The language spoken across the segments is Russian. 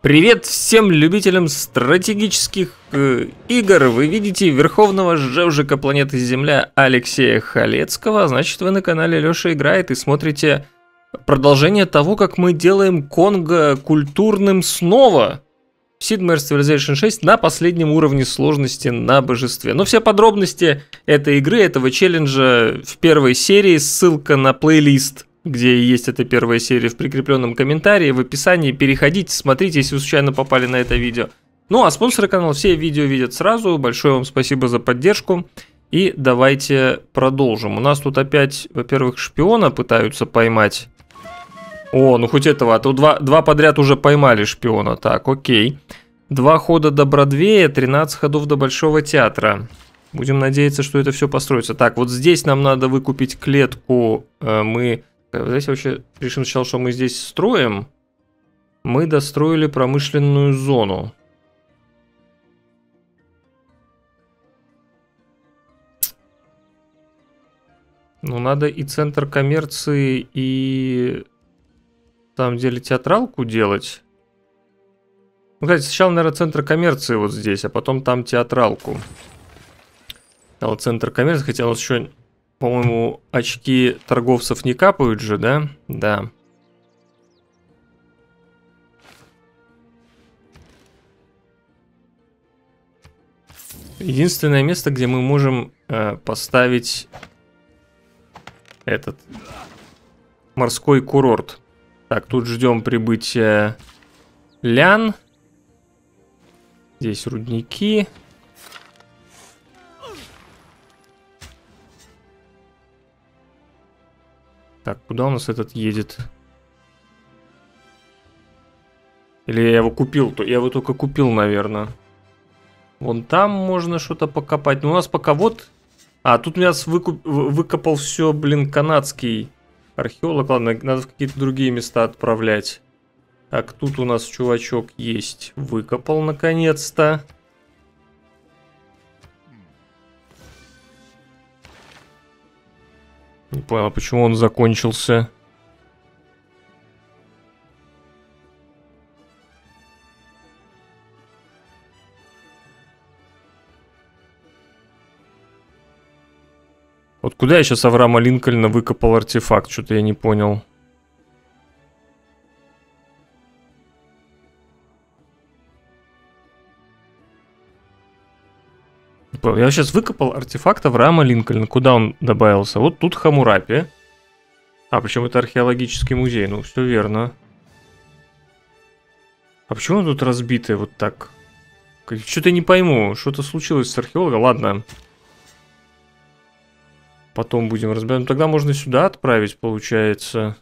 Привет всем любителям стратегических э, игр! Вы видите верховного жевжика планеты Земля Алексея Халецкого, значит вы на канале Лёша Играет и смотрите продолжение того, как мы делаем Конго культурным снова. Sid Meier's Civilization 6 на последнем уровне сложности на божестве. Но все подробности этой игры, этого челленджа в первой серии, ссылка на плейлист где есть эта первая серия в прикрепленном комментарии, в описании. Переходите, смотрите, если вы случайно попали на это видео. Ну а спонсоры канала все видео видят сразу. Большое вам спасибо за поддержку. И давайте продолжим. У нас тут опять, во-первых, шпиона пытаются поймать. О, ну хоть этого, а то два, два подряд уже поймали шпиона. Так, окей. Два хода до Бродвея, 13 ходов до Большого театра. Будем надеяться, что это все построится. Так, вот здесь нам надо выкупить клетку. Э, мы Давайте вообще решим сначала, что мы здесь строим. Мы достроили промышленную зону. Ну, надо и центр коммерции, и... На самом деле театралку делать. Ну, кстати, сначала, наверное, центр коммерции вот здесь, а потом там театралку. А вот центр коммерции, хотя у нас еще по-моему, очки торговцев не капают же, да? Да. Единственное место, где мы можем э, поставить этот морской курорт. Так, тут ждем прибытия лян. Здесь рудники. Так, куда у нас этот едет? Или я его купил? То Я его только купил, наверное. Вон там можно что-то покопать. Но у нас пока вот... А, тут у нас выкуп... выкопал все, блин, канадский археолог. Ладно, надо в какие-то другие места отправлять. Так, тут у нас чувачок есть. Выкопал, наконец-то. Не понял, почему он закончился. Вот куда я сейчас Авраама Линкольна выкопал артефакт? Что-то я не понял. Я сейчас выкопал артефакт Авраама Линкольна. Куда он добавился? Вот тут Хамурапи. А, причем это археологический музей. Ну, все верно. А почему он тут разбитый вот так? Что-то не пойму. Что-то случилось с археологом. Ладно. Потом будем разбирать. Ну, тогда можно сюда отправить, получается.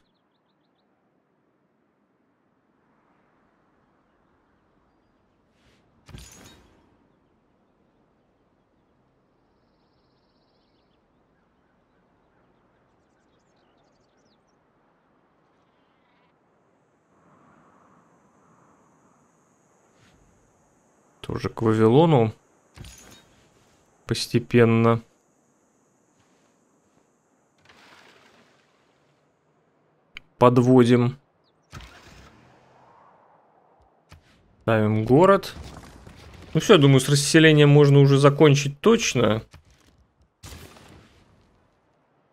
Тоже к Вавилону. Постепенно. Подводим. Ставим город. Ну все, думаю, с расселением можно уже закончить точно.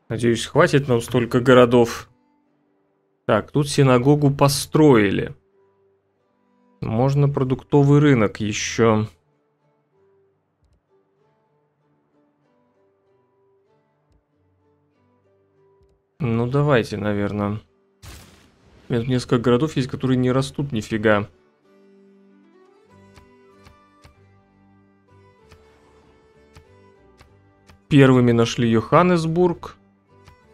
Надеюсь, хватит нам столько городов. Так, тут синагогу построили. Можно продуктовый рынок еще. Ну, давайте, наверное. Несколько городов есть, которые не растут нифига. Первыми нашли Йоханнесбург.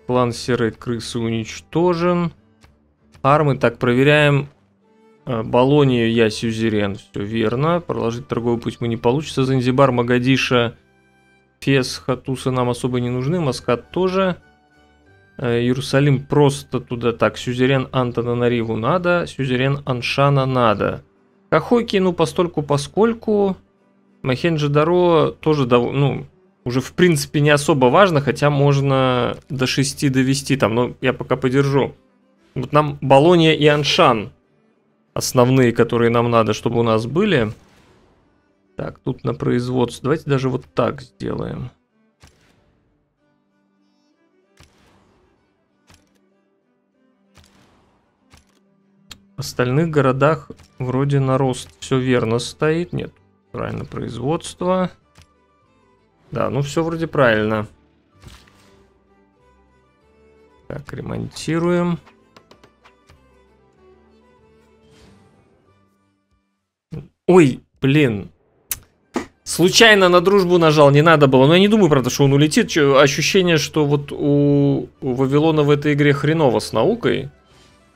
План серой крысы уничтожен. Армы. Так, проверяем Э, Болонию я сюзерен, все верно. Проложить торговый путь мы не получится. Занзибар, Магадиша, Фес, Хатуса нам особо не нужны. Маскат тоже. Э, Иерусалим просто туда. Так, сюзерен Антона Нариву надо. Сюзерен Аншана надо. Кахойки, ну, постольку поскольку. Махенджидаро тоже, ну, уже в принципе не особо важно, хотя можно до 6 довести там, но я пока подержу. Вот нам Болония и Аншан основные, которые нам надо, чтобы у нас были. Так, тут на производство. Давайте даже вот так сделаем. В остальных городах вроде на рост все верно стоит. Нет, правильно, производство. Да, ну все вроде правильно. Так, ремонтируем. Ой, блин. Случайно на дружбу нажал, не надо было. Но я не думаю, правда, что он улетит. Ощущение, что вот у, у Вавилона в этой игре хреново с наукой.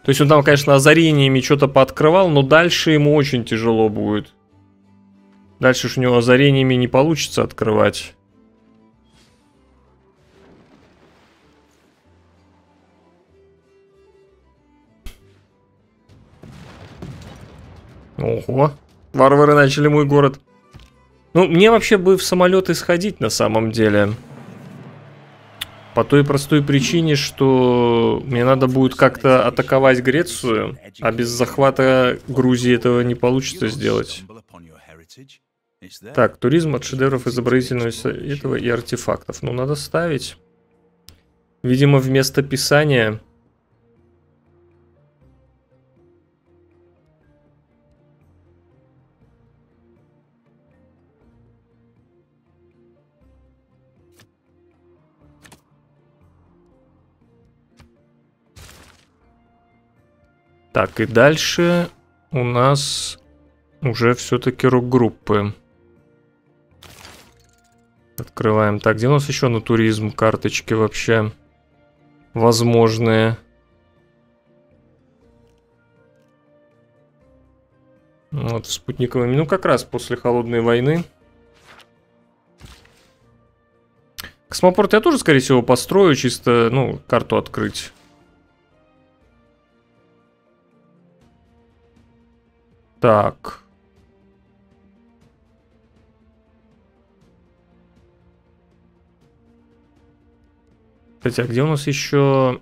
То есть он там, конечно, озарениями что-то пооткрывал, но дальше ему очень тяжело будет. Дальше ж у него озарениями не получится открывать. Ого, варвары начали мой город. Ну, мне вообще бы в самолеты сходить на самом деле. По той простой причине, что мне надо будет как-то атаковать Грецию, а без захвата Грузии этого не получится сделать. Так, туризм от шедевров изобразительного этого и артефактов. Ну, надо ставить. Видимо, вместо писания Так, и дальше у нас уже все-таки рок-группы. Открываем. Так, где у нас еще на туризм карточки вообще возможные? Вот, спутниковыми. Ну, как раз после холодной войны. Космопорт я тоже, скорее всего, построю, чисто, ну, карту открыть. Так. Кстати, а где у нас еще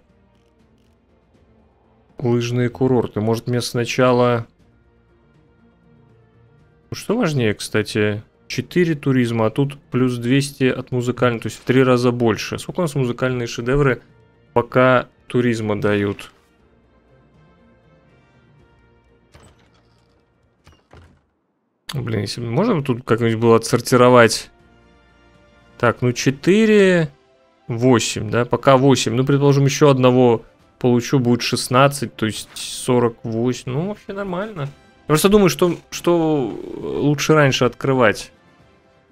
лыжные курорты? Может мне сначала... Что важнее, кстати? 4 туризма, а тут плюс 200 от музыкального, то есть в 3 раза больше. Сколько у нас музыкальные шедевры пока туризма дают? Блин, если можно тут как-нибудь было отсортировать? Так, ну 4, 8, да, пока 8. Ну, предположим, еще одного получу, будет 16, то есть 48. Ну, вообще нормально. Я просто думаю, что, что лучше раньше открывать.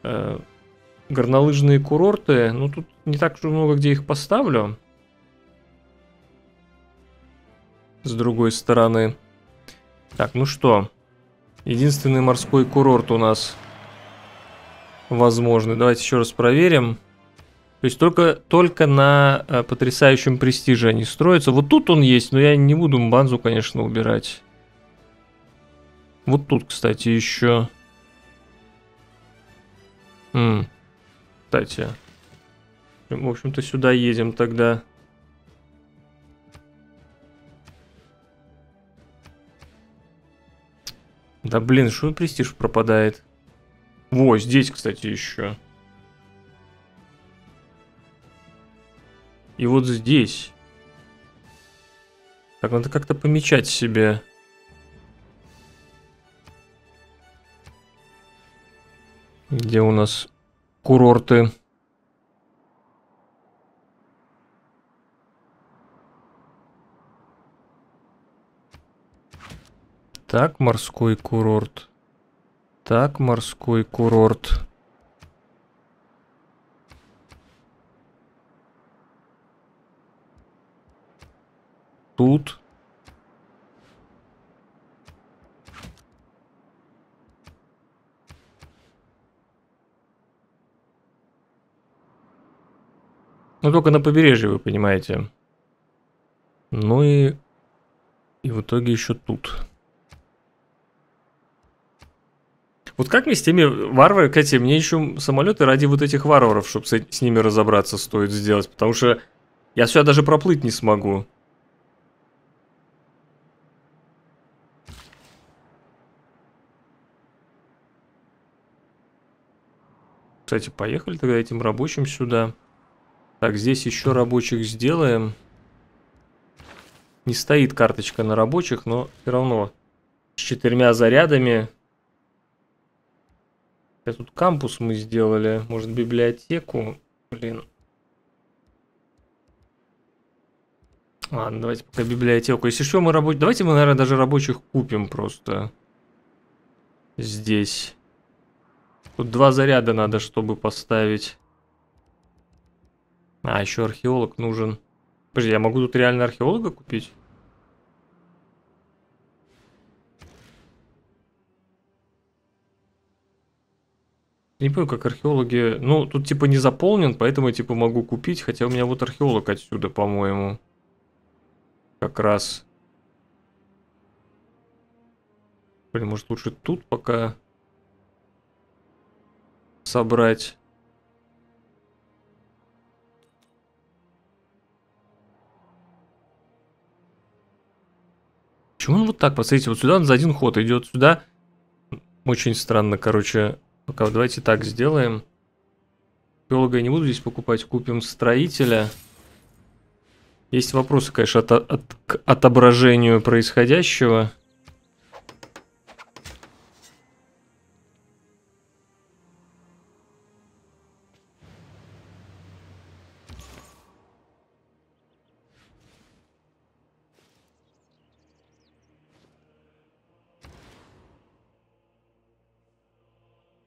Э, горнолыжные курорты, ну, тут не так уж много где их поставлю. С другой стороны. Так, ну что... Единственный морской курорт у нас возможный. Давайте еще раз проверим. То есть только, только на э, потрясающем престиже они строятся. Вот тут он есть, но я не буду Мбанзу, конечно, убирать. Вот тут, кстати, еще. М -м. Кстати. В общем-то, сюда едем тогда. Да блин, что престиж пропадает? Во, здесь, кстати, еще. И вот здесь. Так, надо как-то помечать себе. Где у нас курорты? Так, морской курорт. Так, морской курорт. Тут. Ну, только на побережье, вы понимаете. Ну и... И в итоге еще тут. Вот как мне с теми варварами, кстати, мне еще самолеты ради вот этих варваров, чтобы с, с ними разобраться, стоит сделать, потому что я сюда даже проплыть не смогу. Кстати, поехали тогда этим рабочим сюда. Так, здесь еще рабочих сделаем. Не стоит карточка на рабочих, но все равно с четырьмя зарядами Сейчас тут кампус мы сделали, может библиотеку. Блин. Ладно, давайте пока библиотеку. Если что, мы рабочих... Давайте мы, наверное, даже рабочих купим просто. Здесь. Тут два заряда надо, чтобы поставить. А, еще археолог нужен. Подожди, я могу тут реально археолога купить? Не помню, как археологи... Ну, тут типа не заполнен, поэтому я типа могу купить, хотя у меня вот археолог отсюда, по-моему. Как раз. Блин, может лучше тут пока собрать. Почему он вот так? Посмотрите, вот сюда он за один ход идет, сюда. Очень странно, короче. Пока давайте так сделаем. Биолога я не буду здесь покупать, купим строителя. Есть вопросы, конечно, от, от, к отображению происходящего.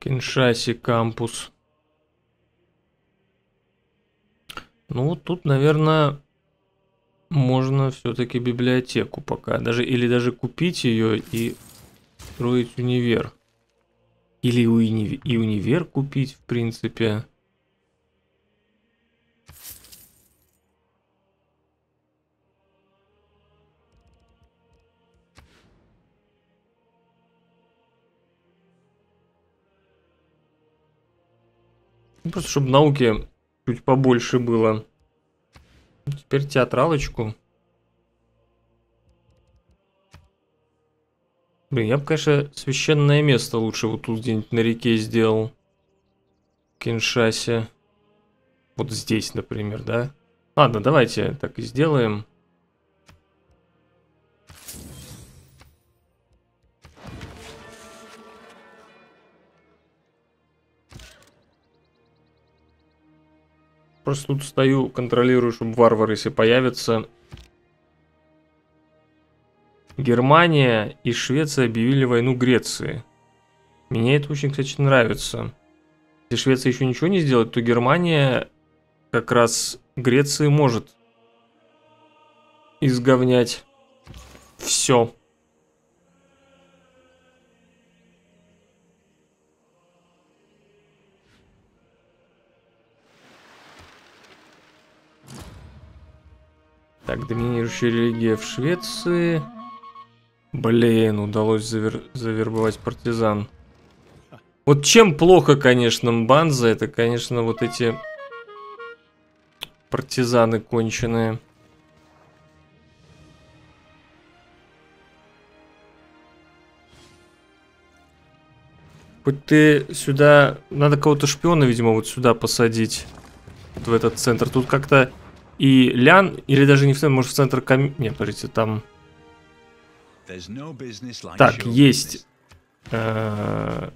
Киншаси кампус. Ну, вот тут, наверное, можно все-таки библиотеку пока. Даже, или даже купить ее и строить универ. Или и универ купить, в принципе. Ну, просто чтобы науки чуть побольше было. Теперь театралочку. Блин, я бы, конечно, священное место лучше вот тут где-нибудь на реке сделал. В Киншасе. Вот здесь, например, да? Ладно, давайте так и сделаем. Просто тут стою, контролирую, чтобы варвары, если появятся. Германия и Швеция объявили войну Греции. Мне это очень, кстати, нравится. Если Швеция еще ничего не сделает, то Германия как раз Греции может изговнять все. Так, доминирующая религия в Швеции. Блин, удалось завер... завербовать партизан. Вот чем плохо, конечно, Мбанза, это, конечно, вот эти партизаны конченые. Хоть ты сюда... Надо кого-то шпиона, видимо, вот сюда посадить. Вот в этот центр. Тут как-то и Лян, или даже не в центр, может в центр ком... Нет, подождите, там... Так, есть... Э,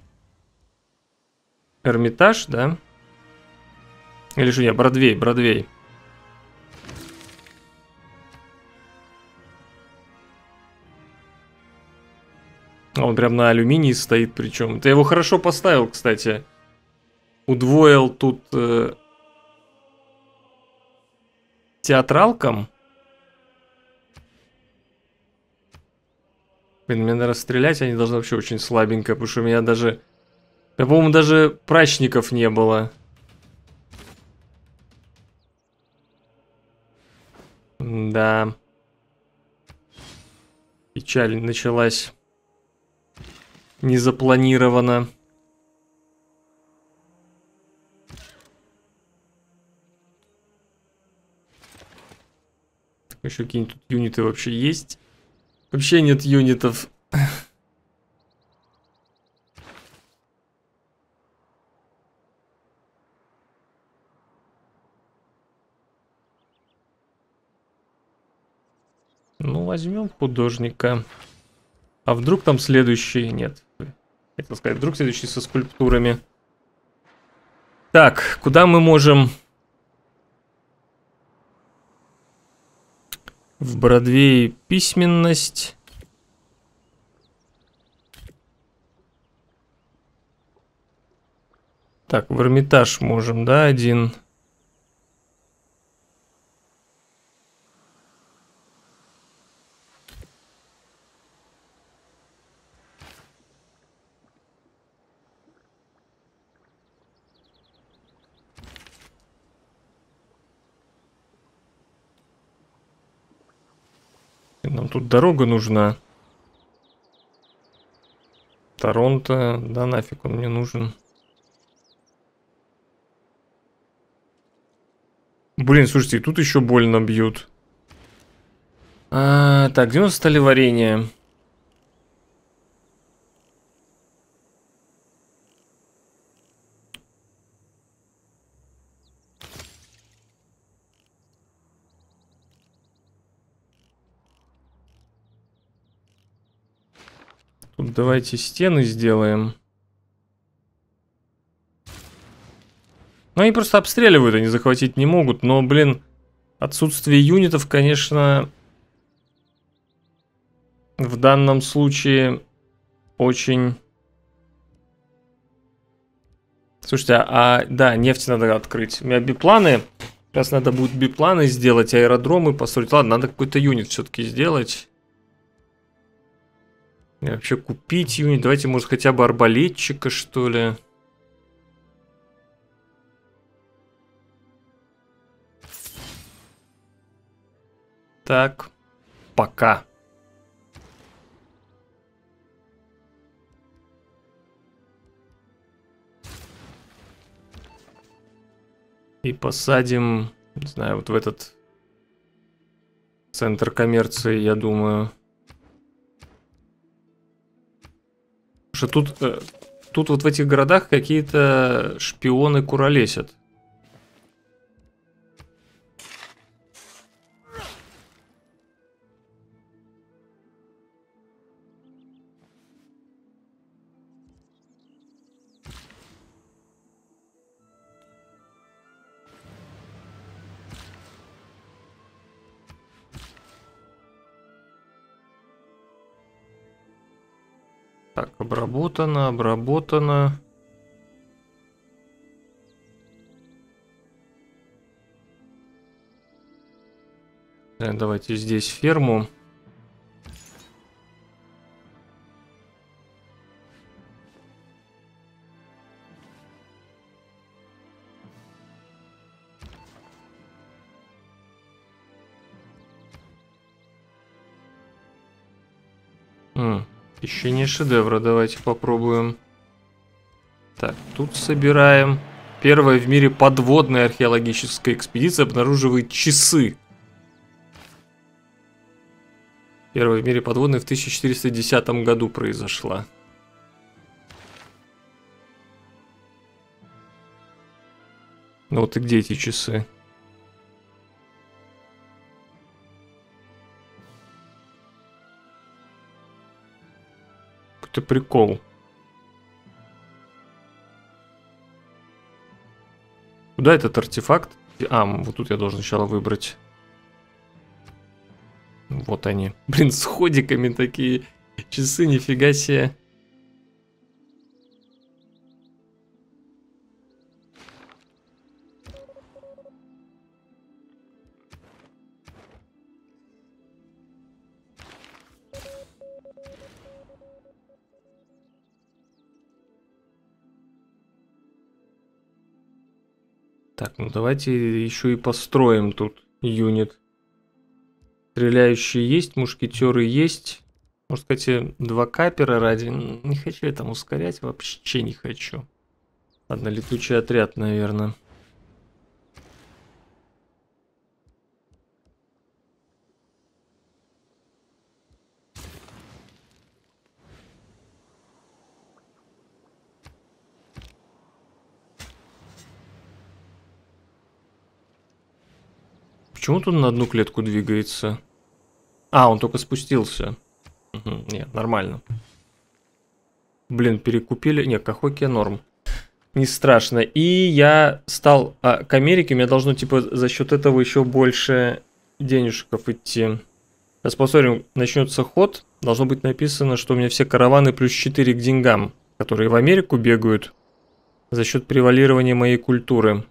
Эрмитаж, да? Или что, нет, Бродвей, Бродвей. Он прям на алюминии стоит причем. Ты его хорошо поставил, кстати. Удвоил тут э, театралкам. Блин, мне надо стрелять, они должны вообще очень слабенько, потому что у меня даже... Я, по-моему, даже прачников не было. Да. Печаль началась. Незапланированно. Типа, Еще какие-нибудь тут юниты вообще есть? Вообще нет юнитов. Ну, возьмем художника. А вдруг там следующий? Нет. Хотел сказать, вдруг следующий со скульптурами. Так, куда мы можем В Бродвее письменность. Так, в Эрмитаж можем, да, один. Нам тут дорога нужна. Торонто, да нафиг он мне нужен. Блин, слушайте, тут еще больно бьют. А, так, где у нас стали варенье? Тут давайте стены сделаем. Ну, они просто обстреливают, они захватить не могут. Но, блин, отсутствие юнитов, конечно, в данном случае очень... Слушайте, а, да, нефть надо открыть. У меня бипланы. Сейчас надо будет бипланы сделать, аэродромы построить. Ладно, надо какой-то юнит все-таки сделать. И вообще купить юнит. Давайте, может, хотя бы арбалетчика, что ли. Так, пока. И посадим, не знаю, вот в этот центр коммерции, я думаю. Что тут, э, тут вот в этих городах какие-то шпионы куролесят. Обработано, обработано. Давайте здесь ферму. Ощущение шедевра, давайте попробуем. Так, тут собираем. Первая в мире подводная археологическая экспедиция обнаруживает часы. Первая в мире подводная в 1410 году произошла. Ну вот и где эти часы? Ты прикол. Куда этот артефакт? А, вот тут я должен сначала выбрать. Вот они. Блин, с ходиками такие часы, нифига себе. Так, ну давайте еще и построим тут юнит. Стреляющие есть, мушкетеры есть. Может, кстати, два капера ради... Не хочу я там ускорять, вообще не хочу. Ладно, летучий отряд, наверное. Почему тут на одну клетку двигается? А, он только спустился. Угу, нет, нормально. Блин, перекупили. Нет, Кахокия норм. Не страшно. И я стал... А, к Америке у меня должно, типа, за счет этого еще больше денежков идти. Сейчас посмотрим, начнется ход. Должно быть написано, что у меня все караваны плюс 4 к деньгам, которые в Америку бегают за счет превалирования моей культуры.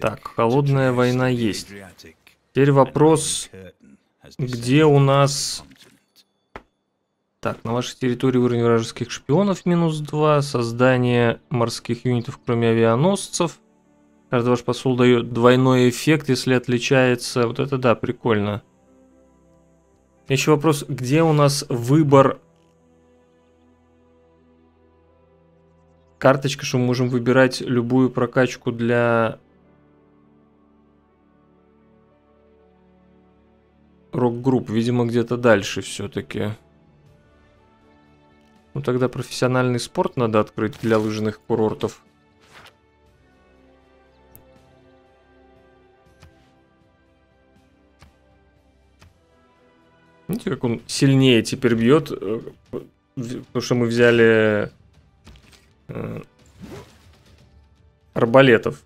Так, холодная война есть. Теперь вопрос, где у нас... Так, на вашей территории уровень вражеских шпионов минус 2, создание морских юнитов, кроме авианосцев. Каждый ваш посол дает двойной эффект, если отличается. Вот это да, прикольно. Еще вопрос, где у нас выбор карточка, что мы можем выбирать любую прокачку для рок-групп. Видимо, где-то дальше все-таки. Ну тогда профессиональный спорт надо открыть для лыжных курортов. Видите, как он сильнее теперь бьет, э, потому что мы взяли арбалетов.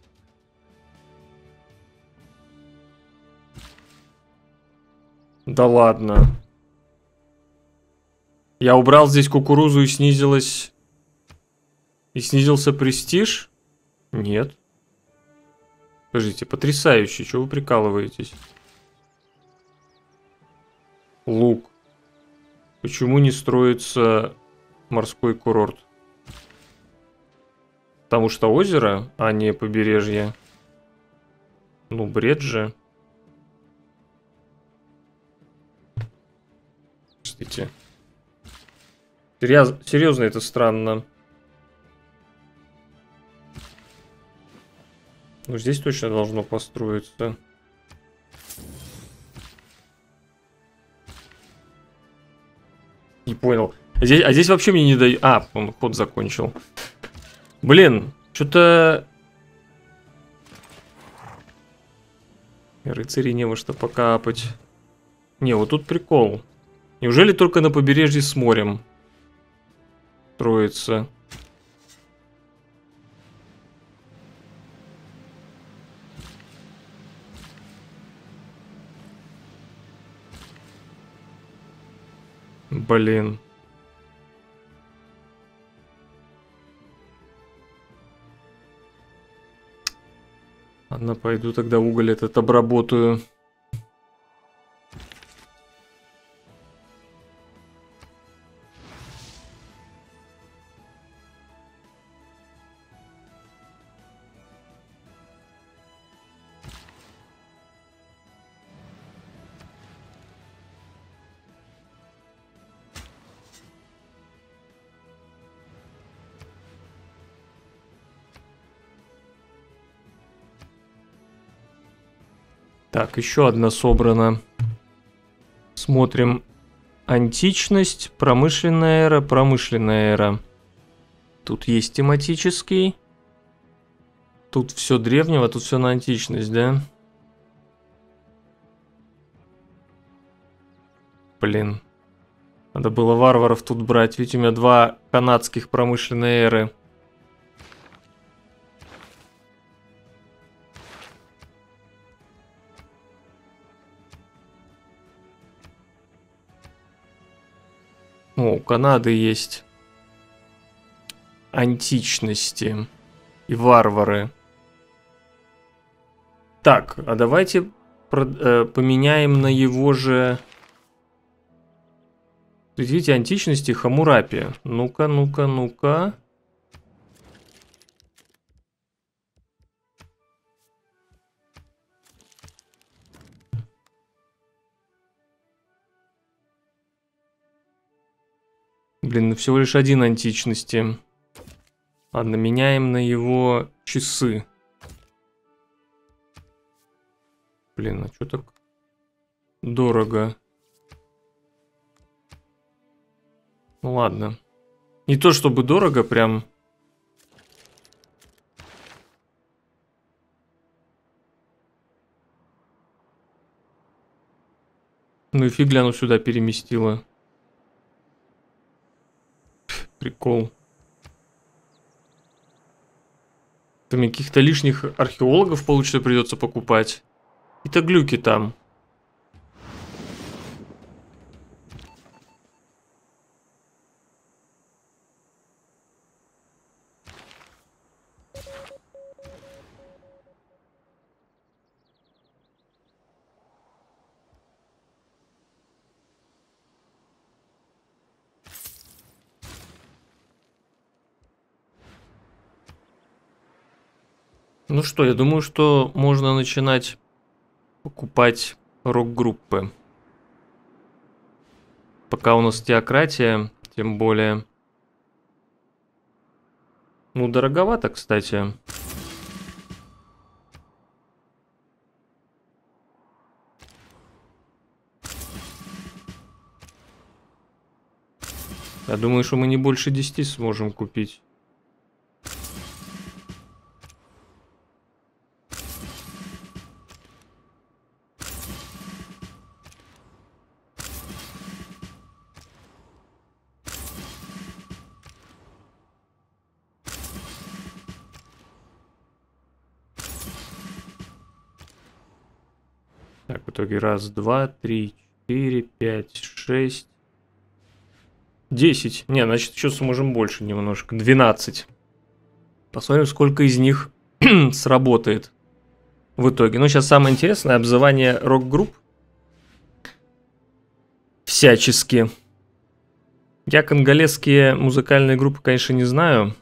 Да ладно. Я убрал здесь кукурузу и снизилась... И снизился престиж? Нет. Подождите, потрясающе, что вы прикалываетесь? Лук. Почему не строится морской курорт? Потому что озеро, а не побережье. Ну, бред же. Подождите. Серьез... Серьезно это странно. Ну, здесь точно должно построиться. Не понял. Здесь, а здесь вообще мне не дают... А, он ход закончил. Блин, что-то... Рыцари не во что покапать. Не, вот тут прикол. Неужели только на побережье с морем строится? Блин. Ладно, пойду тогда уголь этот обработаю. Еще одна собрана. Смотрим. Античность, промышленная эра, промышленная эра. Тут есть тематический. Тут все древнего, тут все на античность, да? Блин. Надо было варваров тут брать, ведь у меня два канадских промышленной эры. О, у Канады есть античности и варвары. Так, а давайте э, поменяем на его же... Видите, античности Хамурапи. Ну-ка, ну-ка, ну-ка. Блин, ну всего лишь один античности. Ладно, меняем на его часы. Блин, а что так дорого? Ну ладно. Не то чтобы дорого, прям. Ну и фиг гляну сюда переместила. Прикол. Там каких-то лишних археологов, получится, придется покупать. И-то глюки там. Ну что, я думаю, что можно начинать покупать рок-группы. Пока у нас теократия, тем более. Ну, дороговато, кстати. Я думаю, что мы не больше 10 сможем купить. Раз, два, три, четыре, пять, шесть. Десять. Не, значит, еще сможем больше немножко. Двенадцать. Посмотрим, сколько из них сработает в итоге. Ну, сейчас самое интересное обзывание рок-групп. Всячески. Я конголезские музыкальные группы, конечно, не знаю.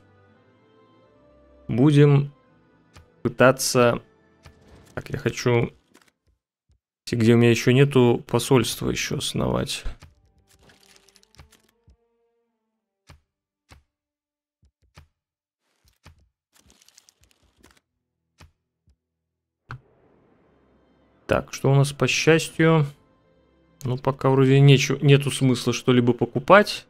Будем пытаться... Так, я хочу где у меня еще нету посольства еще основать. Так, что у нас по счастью? Ну, пока вроде нечего, нету смысла что-либо покупать.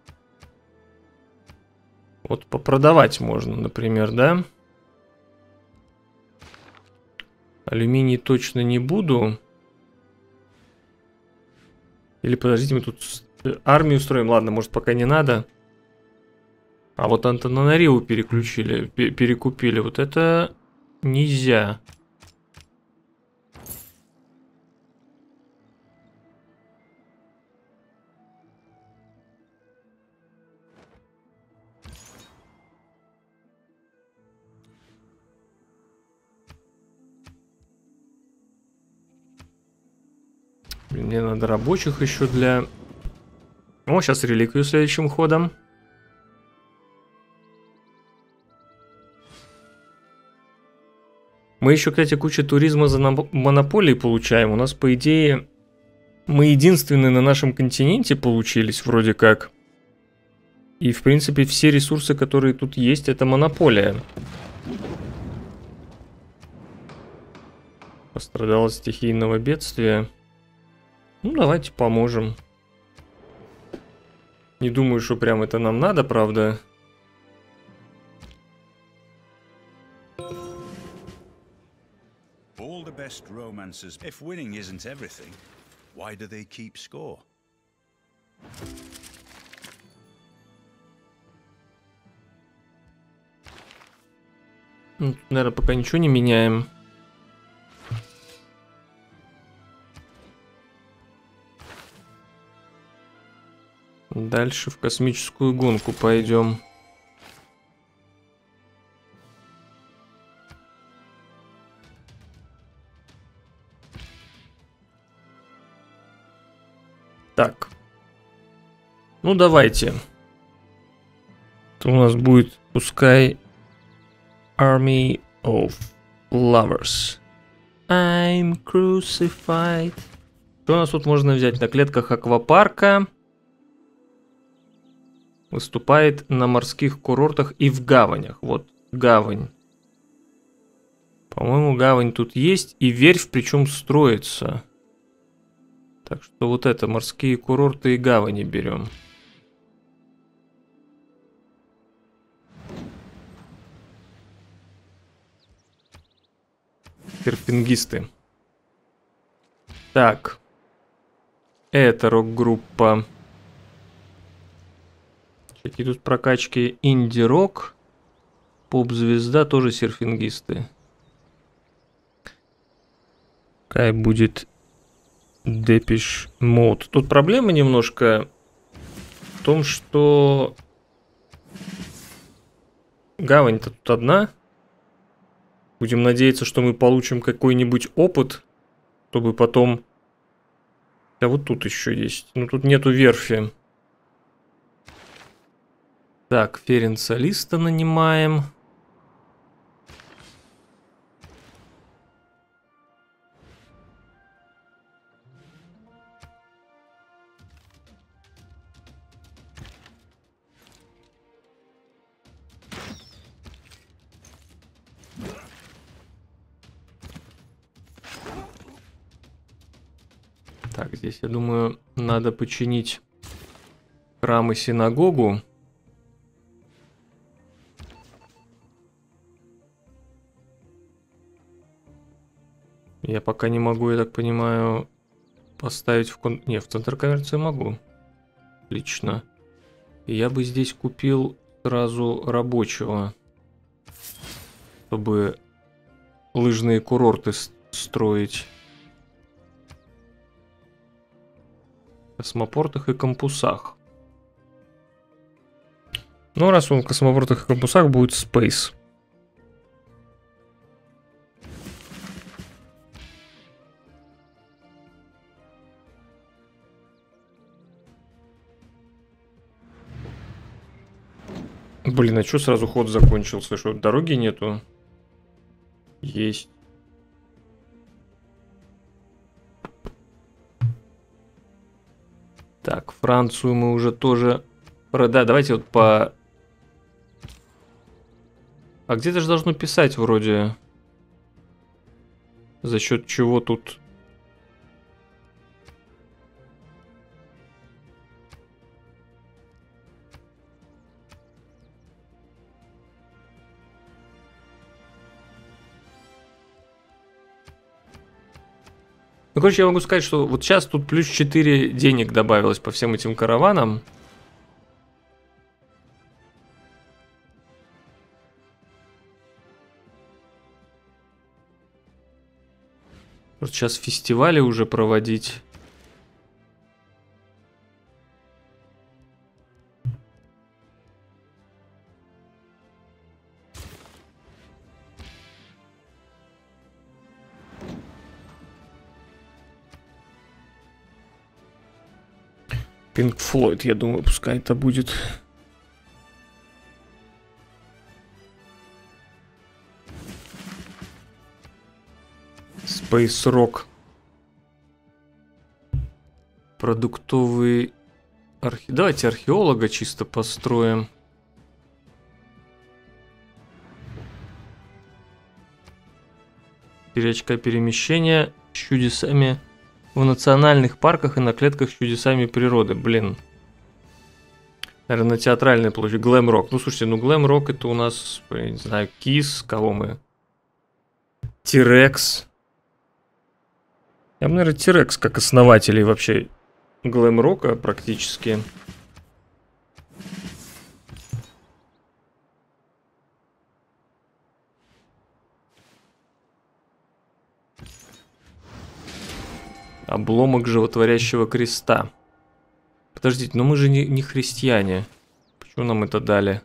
Вот попродавать можно, например, да? Алюминий точно не буду. Или подождите, мы тут армию строим. Ладно, может пока не надо. А вот Антананариву переключили, перекупили. Вот это нельзя. Мне надо рабочих еще для... О, сейчас реликвию следующим ходом. Мы еще, кстати, кучу туризма за монополии получаем. У нас, по идее, мы единственные на нашем континенте получились, вроде как. И, в принципе, все ресурсы, которые тут есть, это монополия. Пострадало стихийного бедствия. Ну, давайте поможем. Не думаю, что прям это нам надо, правда. All the best romances, if winning isn't everything, why do they keep score? Ну, наверное, пока ничего не меняем. Дальше в космическую гонку пойдем. Так. Ну, давайте. Это у нас будет, пускай, Army of Lovers. I'm crucified. Что у нас тут можно взять? На клетках аквапарка выступает на морских курортах и в гаванях. Вот гавань. По-моему, гавань тут есть, и верфь причем строится. Так что вот это, морские курорты и гавани берем. Серфингисты. Так. Это рок-группа. Какие тут прокачки? Инди-рок. Поп-звезда, тоже серфингисты. Какая будет Депиш мод. Тут проблема немножко в том, что гавань-то тут одна. Будем надеяться, что мы получим какой-нибудь опыт, чтобы потом... А вот тут еще есть. Ну тут нету верфи. Так, Ференца нанимаем. Так, здесь, я думаю, надо починить храм и синагогу. Я пока не могу, я так понимаю, поставить в... Кон... Не, в центр коммерции могу. Отлично. Я бы здесь купил сразу рабочего, чтобы лыжные курорты строить. космопортах и кампусах. Ну, раз он в космопортах и кампусах, будет Space. Блин, а что сразу ход закончился? Что, дороги нету? Есть. Так, Францию мы уже тоже... Да, давайте вот по... А где-то же должно писать вроде... За счет чего тут... Ну, короче, я могу сказать, что вот сейчас тут плюс 4 денег добавилось по всем этим караванам. Вот сейчас фестивали уже проводить. Пинк Флойд, я думаю, пускай это будет. Space Rock. Продуктовый... Архе... Давайте археолога чисто построим. Перечка перемещения чудесами в национальных парках и на клетках с чудесами природы. Блин. Наверное, на театральной площади. Глэм-рок. Ну, слушайте, ну глэм-рок это у нас, я не знаю, Кис, кого мы? Тирекс. Я бы, наверное, Тирекс как основателей вообще глэм-рока практически. Обломок животворящего креста. Подождите, но мы же не, не христиане. Почему нам это дали?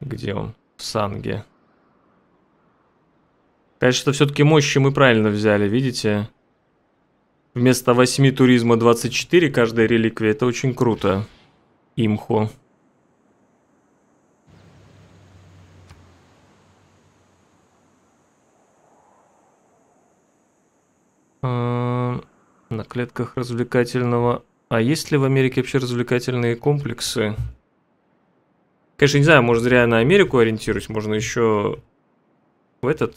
Где он? В Санге. Конечно, все-таки мощи мы правильно взяли, видите? Вместо 8 туризма 24 каждая реликвия. Это очень круто. Имхо. На клетках развлекательного... А есть ли в Америке вообще развлекательные комплексы? Конечно, не знаю, может зря на Америку ориентируюсь, можно еще в этот...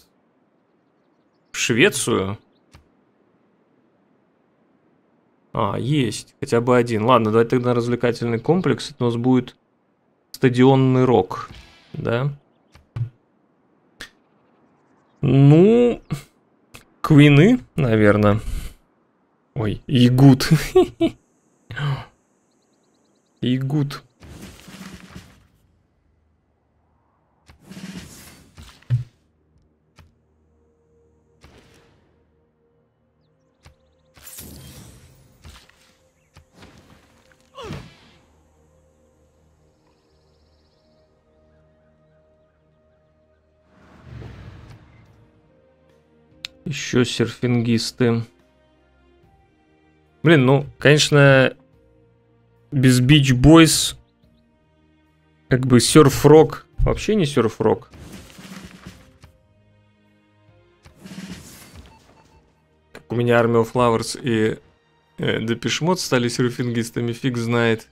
В Швецию. А, есть. Хотя бы один. Ладно, давай тогда развлекательный комплекс. Это у нас будет стадионный рок. Да? Ну, Квины, наверное. Ой, Игут. Игут. Еще серфингисты. Блин, ну, конечно, без Beach Boys как бы серф-рок вообще не серф-рок. Как у меня Army of Flowers и э, Mode стали серфингистами, фиг знает.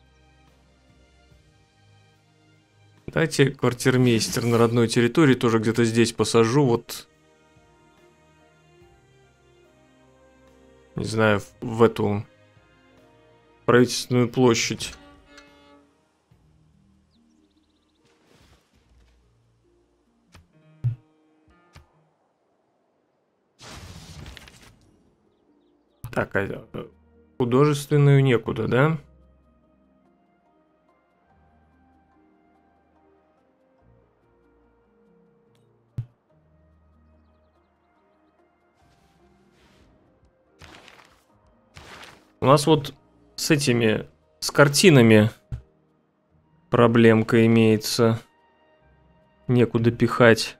Дайте квартирмейстер на родной территории тоже где-то здесь посажу, вот не знаю, в эту правительственную площадь. Так, а художественную некуда, да? У нас вот с этими, с картинами проблемка имеется. Некуда пихать.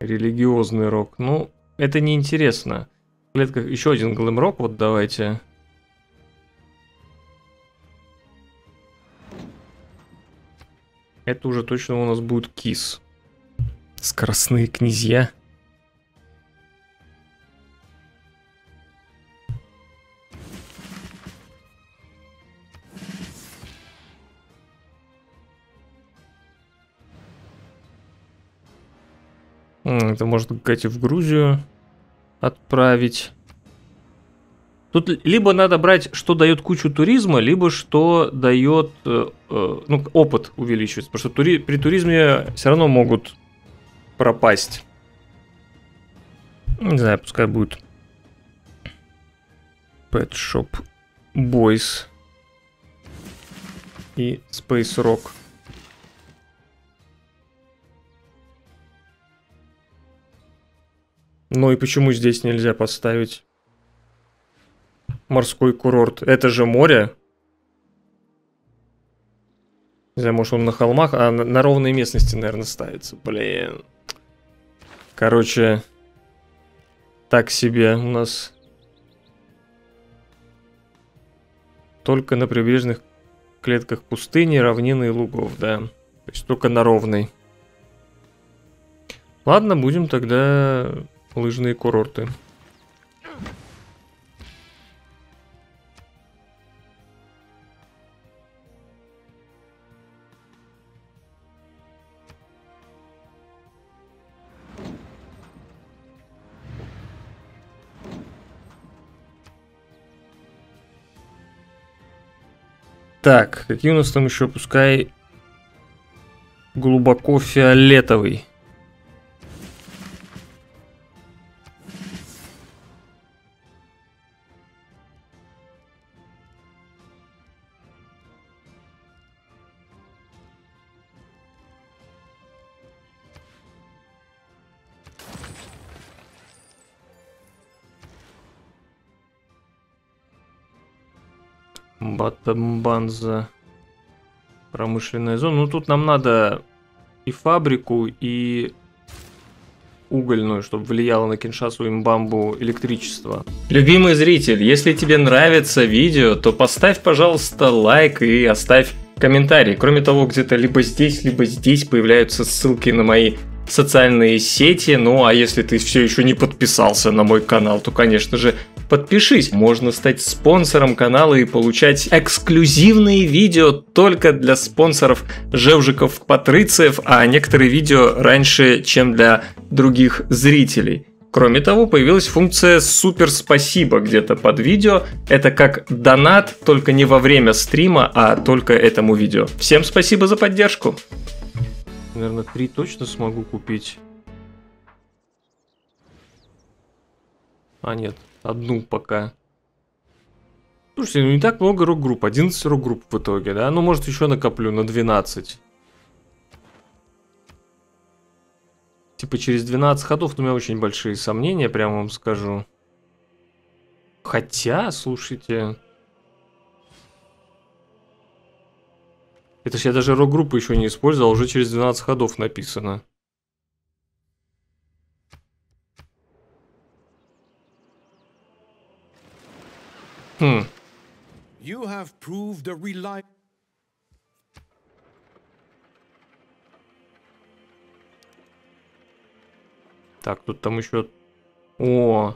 Религиозный рок. Ну, это неинтересно. В клетках еще один глэм-рок, вот давайте. Это уже точно у нас будет кис. Скоростные князья. Это можно, кстати, в Грузию отправить. Тут либо надо брать, что дает кучу туризма, либо что дает, э, э, ну, опыт увеличивается. Потому что тури при туризме все равно могут пропасть. Не знаю, пускай будет Pet Shop Boys и Space Rock. Ну и почему здесь нельзя поставить морской курорт. Это же море. Не знаю, может он на холмах, а на, на ровной местности, наверное, ставится. Блин. Короче, так себе у нас. Только на прибрежных клетках пустыни, равнины и лугов, да. То есть только на ровной. Ладно, будем тогда лыжные курорты. Так, какие у нас там еще, пускай глубоко фиолетовый. Батамбанза. Промышленная зона. Ну, тут нам надо и фабрику, и угольную, чтобы влияло на Киншасу и Мбамбу электричество. Любимый зритель, если тебе нравится видео, то поставь, пожалуйста, лайк и оставь комментарий. Кроме того, где-то либо здесь, либо здесь появляются ссылки на мои социальные сети. Ну а если ты все еще не подписался на мой канал, то, конечно же, подпишись. Можно стать спонсором канала и получать эксклюзивные видео только для спонсоров Жевжиков Патрициев, а некоторые видео раньше, чем для других зрителей. Кроме того, появилась функция «Супер спасибо» где-то под видео. Это как донат, только не во время стрима, а только этому видео. Всем спасибо за поддержку. Наверное, три точно смогу купить. А нет, одну пока. Слушайте, ну не так много рок-групп, 11 рок-групп в итоге, да? Ну, может, еще накоплю на 12. Типа через 12 ходов у меня очень большие сомнения, прямо вам скажу. Хотя, слушайте... Это ж я даже рок-группу еще не использовал, уже через 12 ходов написано. Хм. You have proved a reliable... Так, тут там еще... О,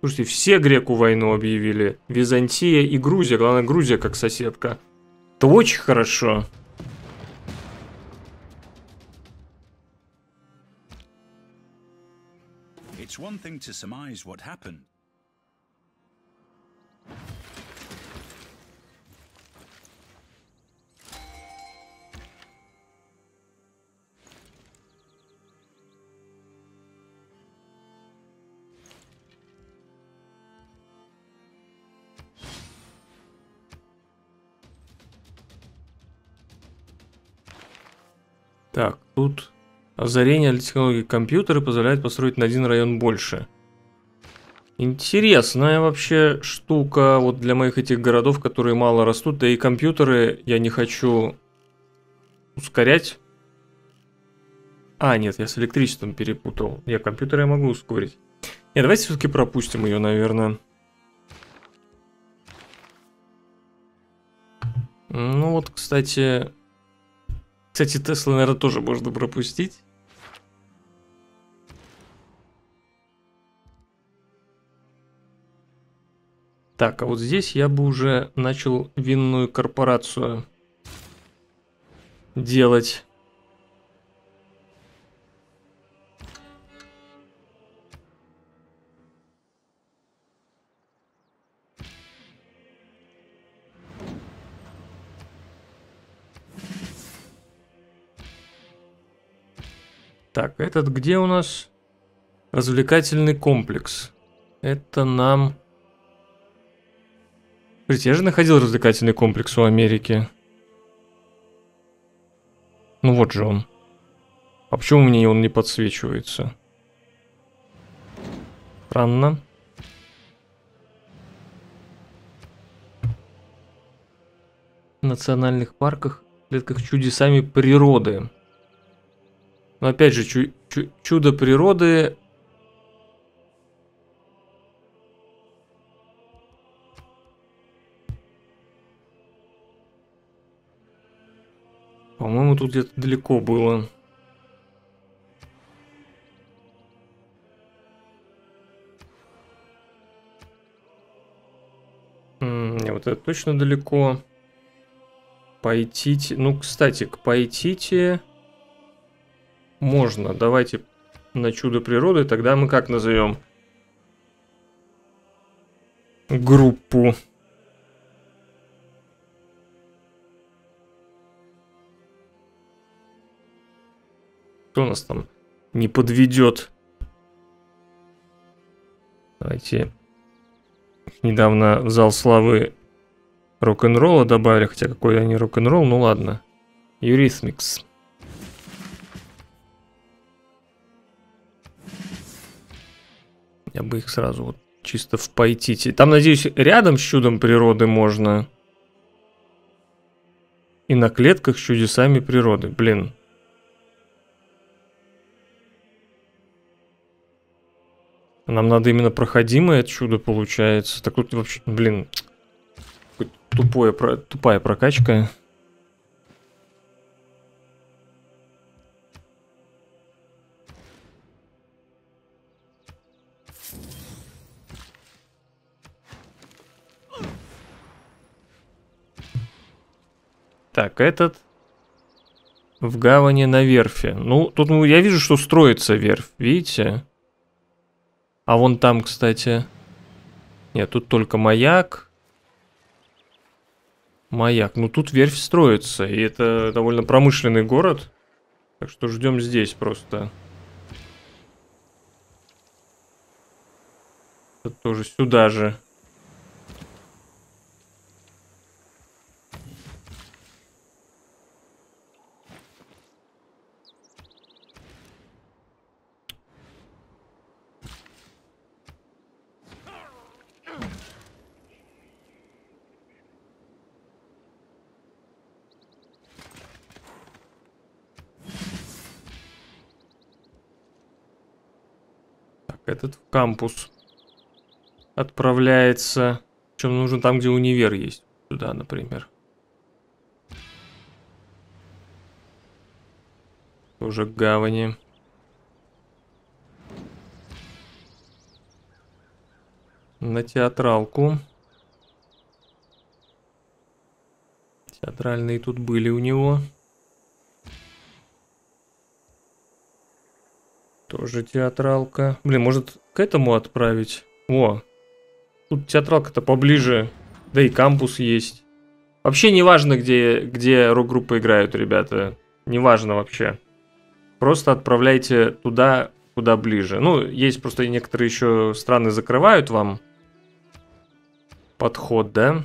слушайте, все греку войну объявили. Византия и Грузия. Главное, Грузия как соседка. Это очень хорошо. It's one thing to surmise what happened. Так, тут озарение для технологий компьютера позволяет построить на один район больше. Интересная вообще штука вот для моих этих городов, которые мало растут. Да и компьютеры я не хочу ускорять. А, нет, я с электричеством перепутал. Я компьютер я могу ускорить. Нет, давайте все-таки пропустим ее, наверное. Ну вот, кстати, кстати, Тесла, наверное, тоже можно пропустить. Так, а вот здесь я бы уже начал винную корпорацию делать. Так, этот где у нас? Развлекательный комплекс. Это нам... Смотрите, я же находил развлекательный комплекс у Америки. Ну вот же он. А почему мне он не подсвечивается? Странно. В национальных парках, клетках чудесами природы. Но опять же, чу чу чудо природы... По-моему, тут где-то далеко было. Не, вот это точно далеко. Пайтите. Ну, кстати, к Пайтите можно. Давайте на чудо природы. Тогда мы как назовем? Группу. Кто нас там не подведет? Давайте. Недавно в зал славы рок-н-ролла добавили, хотя какой они рок-н-ролл, ну ладно. Юрисмикс. Я бы их сразу вот чисто в Пайтите. Там, надеюсь, рядом с чудом природы можно. И на клетках с чудесами природы. Блин. Нам надо именно проходимое чудо получается. Так тут вообще, блин, тупое, тупая прокачка. Так, этот в гавани на верфи. Ну, тут ну, я вижу, что строится верфь, видите? А вон там, кстати... Нет, тут только маяк. Маяк. Ну тут верфь строится, и это довольно промышленный город. Так что ждем здесь просто. Это тоже сюда же. Этот кампус отправляется. Чем нужно там, где универ есть. Туда, например. К гавани. На театралку. Театральные тут были у него. Тоже театралка. Блин, может к этому отправить? О, тут театралка-то поближе. Да и кампус есть. Вообще не важно, где, где рок-группы играют, ребята. Не важно вообще. Просто отправляйте туда, куда ближе. Ну, есть просто некоторые еще страны закрывают вам подход, да?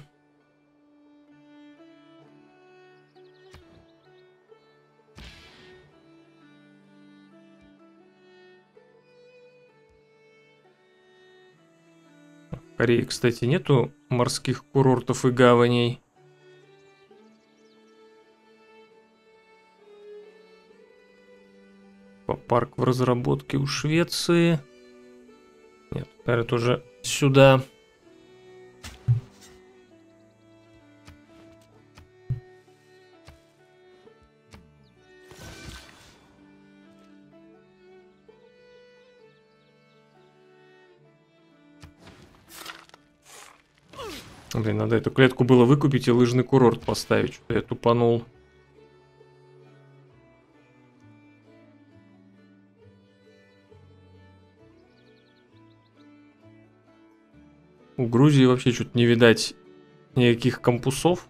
Корее, кстати, нету морских курортов и гаваней. Парк в разработке у Швеции. Нет, наверное, тоже сюда. Блин, надо эту клетку было выкупить и лыжный курорт поставить. Что я тупанул. У Грузии вообще что-то не видать никаких кампусов.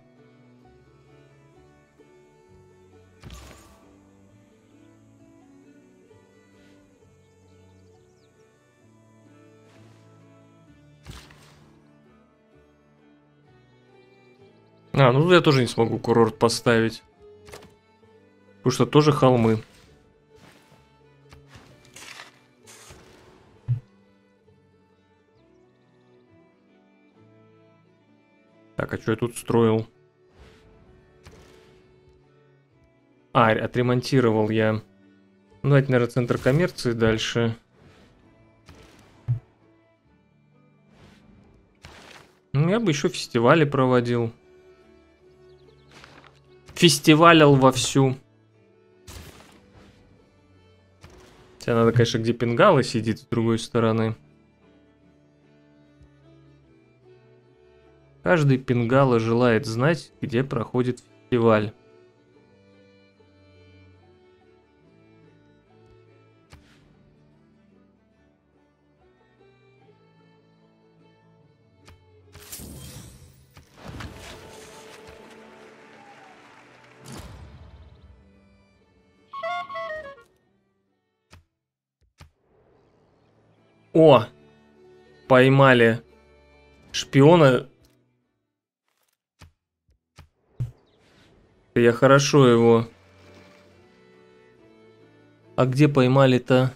А, ну я тоже не смогу курорт поставить. Потому что тоже холмы. Так, а что я тут строил? А, отремонтировал я. Ну, давайте, наверное, центр коммерции дальше. Ну, я бы еще фестивали проводил фестивалил вовсю. Тебе надо, конечно, где пингала сидит с другой стороны. Каждый пингала желает знать, где проходит фестиваль. О! Поймали шпиона. Я хорошо его. А где поймали-то?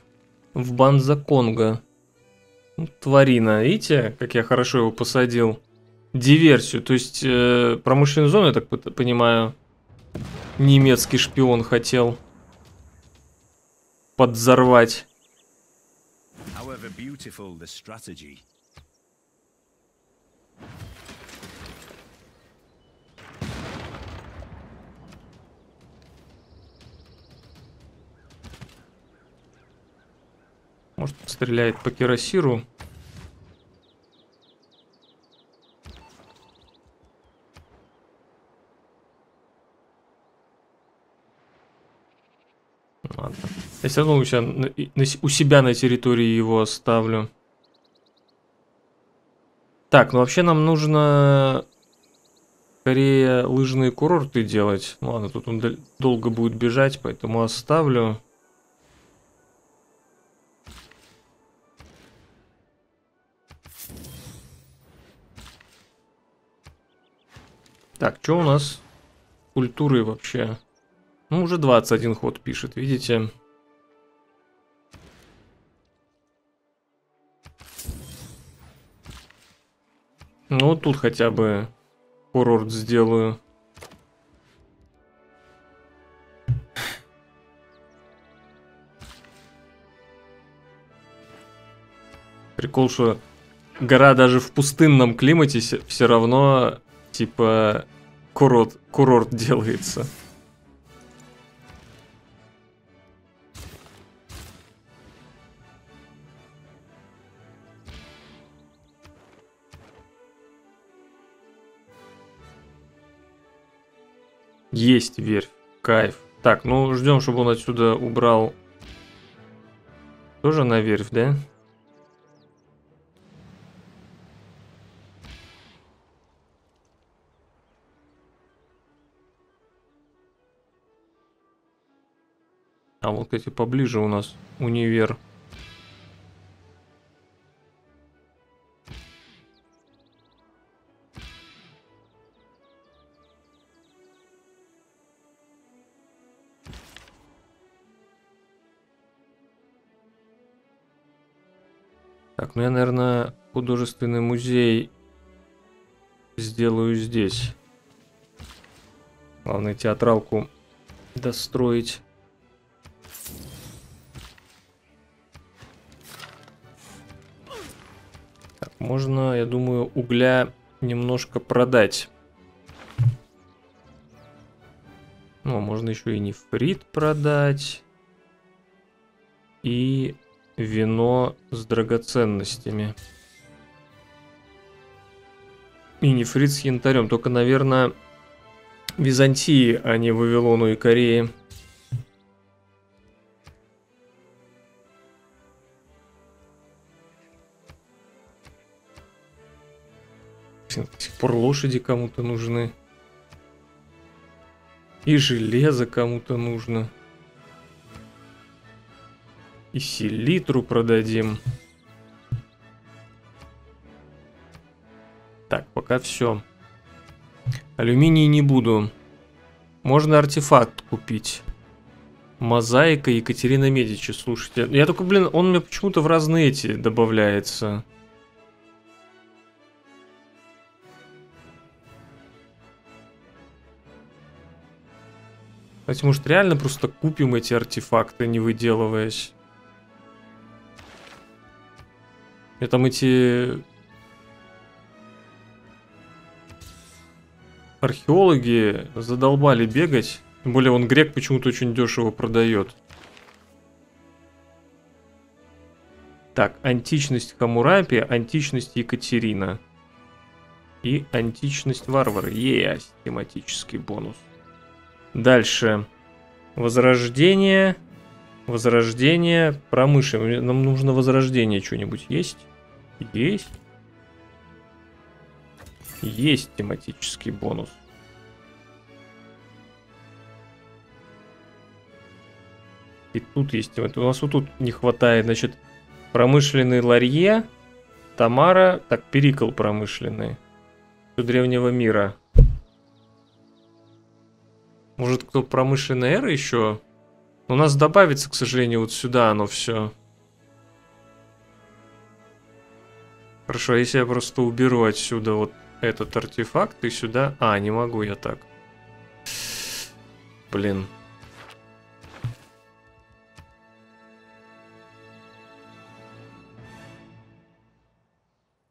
В Банза Конго. Ну, тварина. Видите, как я хорошо его посадил? Диверсию. То есть э, промышленную зону, я так понимаю, немецкий шпион хотел подзорвать beautiful the strategy. Может, стреляет по кирасиру. Ладно. Я все равно у себя, у себя на территории его оставлю. Так, ну вообще нам нужно скорее лыжные курорты делать. Ну ладно, тут он долго будет бежать, поэтому оставлю. Так, что у нас культуры вообще? Ну, уже 21 ход пишет, видите? Ну, тут хотя бы курорт сделаю. Прикол, что гора даже в пустынном климате все равно, типа, курорт, курорт делается. Есть верфь. Кайф. Так, ну ждем, чтобы он отсюда убрал. Тоже на верфь, да? А вот эти поближе у нас универ. Так, ну я, наверное, художественный музей сделаю здесь. Главное театралку достроить. Можно, я думаю, угля немножко продать. Ну, можно еще и нефрит продать. И вино с драгоценностями. И нефрит с янтарем. Только, наверное, Византии, а не Вавилону и Корее. До сих пор лошади кому-то нужны. И железо кому-то нужно. И селитру продадим. Так, пока все. Алюминий не буду. Можно артефакт купить. Мозаика Екатерина Медичи, слушайте. Я только, блин, он мне почему-то в разные эти добавляется. Кстати, может реально просто купим эти артефакты, не выделываясь? И там эти... Археологи задолбали бегать. Тем более он грек почему-то очень дешево продает. Так, античность Хамурапи, античность Екатерина. И античность варвары. Есть тематический бонус. Дальше. Возрождение. Возрождение. Промышленность. Нам нужно возрождение что-нибудь есть? Есть. Есть тематический бонус. И тут есть. У нас вот тут не хватает, значит, промышленный Ларье, Тамара, так, Перикл промышленный. У древнего мира. Может, кто промышленная эра еще? У нас добавится, к сожалению, вот сюда оно все. Хорошо, если я просто уберу отсюда вот этот артефакт и сюда... А, не могу я так. Блин.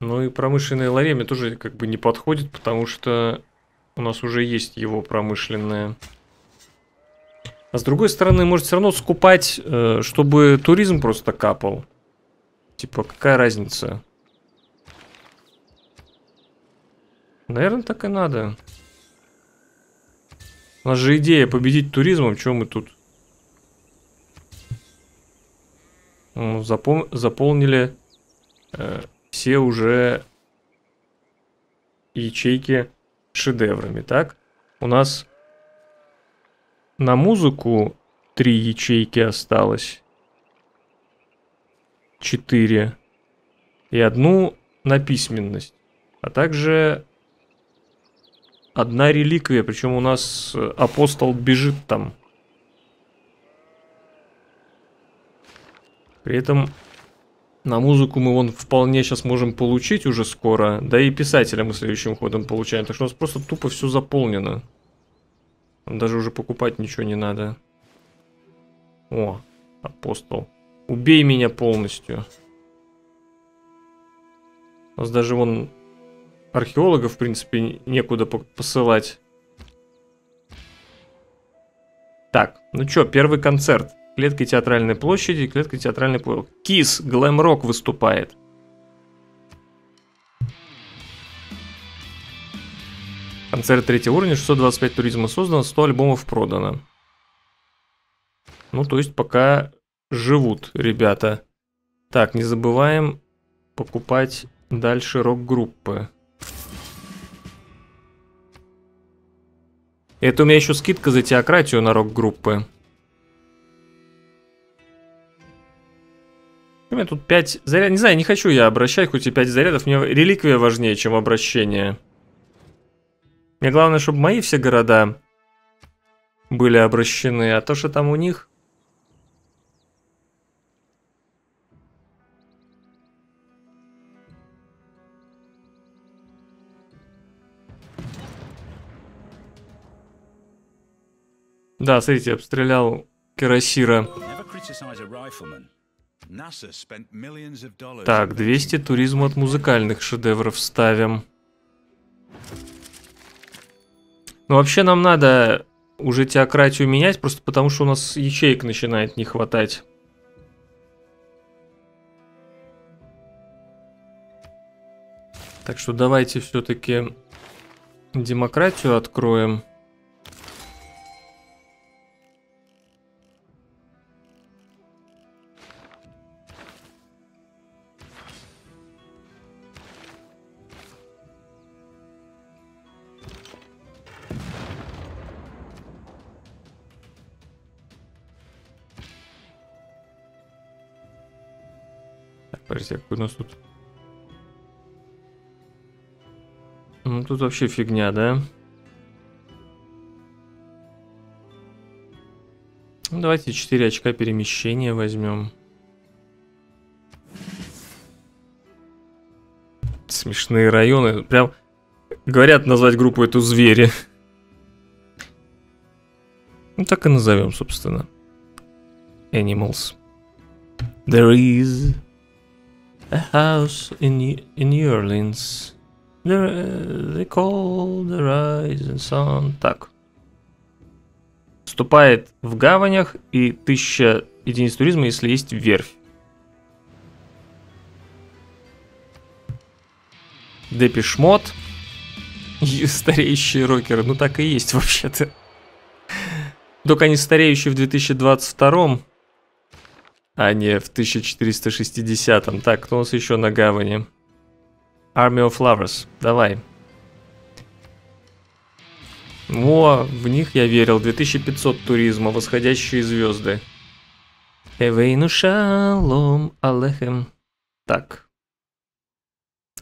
Ну и промышленное ларемя тоже как бы не подходит, потому что у нас уже есть его промышленное. А с другой стороны, может все равно скупать, э, чтобы туризм просто капал. Типа, какая разница? Наверное, так и надо. У нас же идея победить туризмом, чем мы тут? Ну, запом заполнили э, все уже ячейки шедеврами, так? У нас на музыку три ячейки осталось. Четыре. И одну на письменность. А также одна реликвия, причем у нас апостол бежит там. При этом на музыку мы вон вполне сейчас можем получить уже скоро, да и писателя мы следующим ходом получаем, так что у нас просто тупо все заполнено. Даже уже покупать ничего не надо. О, апостол. Убей меня полностью. У нас даже вон археологов, в принципе, некуда посылать. Так, ну чё, первый концерт. Клетка театральной площади, клетка театральной площади. Кис, глэм-рок выступает. Концерт третьего уровня, 625 туризма создано, 100 альбомов продано. Ну, то есть пока живут ребята. Так, не забываем покупать дальше рок-группы. Это у меня еще скидка за теократию на рок-группы. У меня тут 5 зарядов. Не знаю, не хочу я обращать, хоть и 5 зарядов. Мне реликвия важнее, чем обращение. Мне главное, чтобы мои все города были обращены, а то, что там у них... Да, смотрите, обстрелял Кирасира. Так, 200 туризма от музыкальных шедевров ставим. Ну, вообще нам надо уже теократию менять, просто потому что у нас ячеек начинает не хватать. Так что давайте все-таки демократию откроем. Подожди, какой у нас тут? Ну, тут вообще фигня, да? Ну, давайте 4 очка перемещения возьмем. Смешные районы. Прям говорят назвать группу эту звери. Ну, так и назовем, собственно. Animals. There is a house in, in New Orleans. Uh, they call the rising sun. Так. Вступает в гаванях и тысяча единиц туризма, если есть верфь. Депишмот. Стареющие рокеры. Ну так и есть вообще-то. Только они стареющие в 2022 а не в 1460-м. Так, кто у нас еще на гавани? Army of Lovers, давай. О, в них я верил. 2500 туризма, восходящие звезды. Эвейну шалом алехем. Так.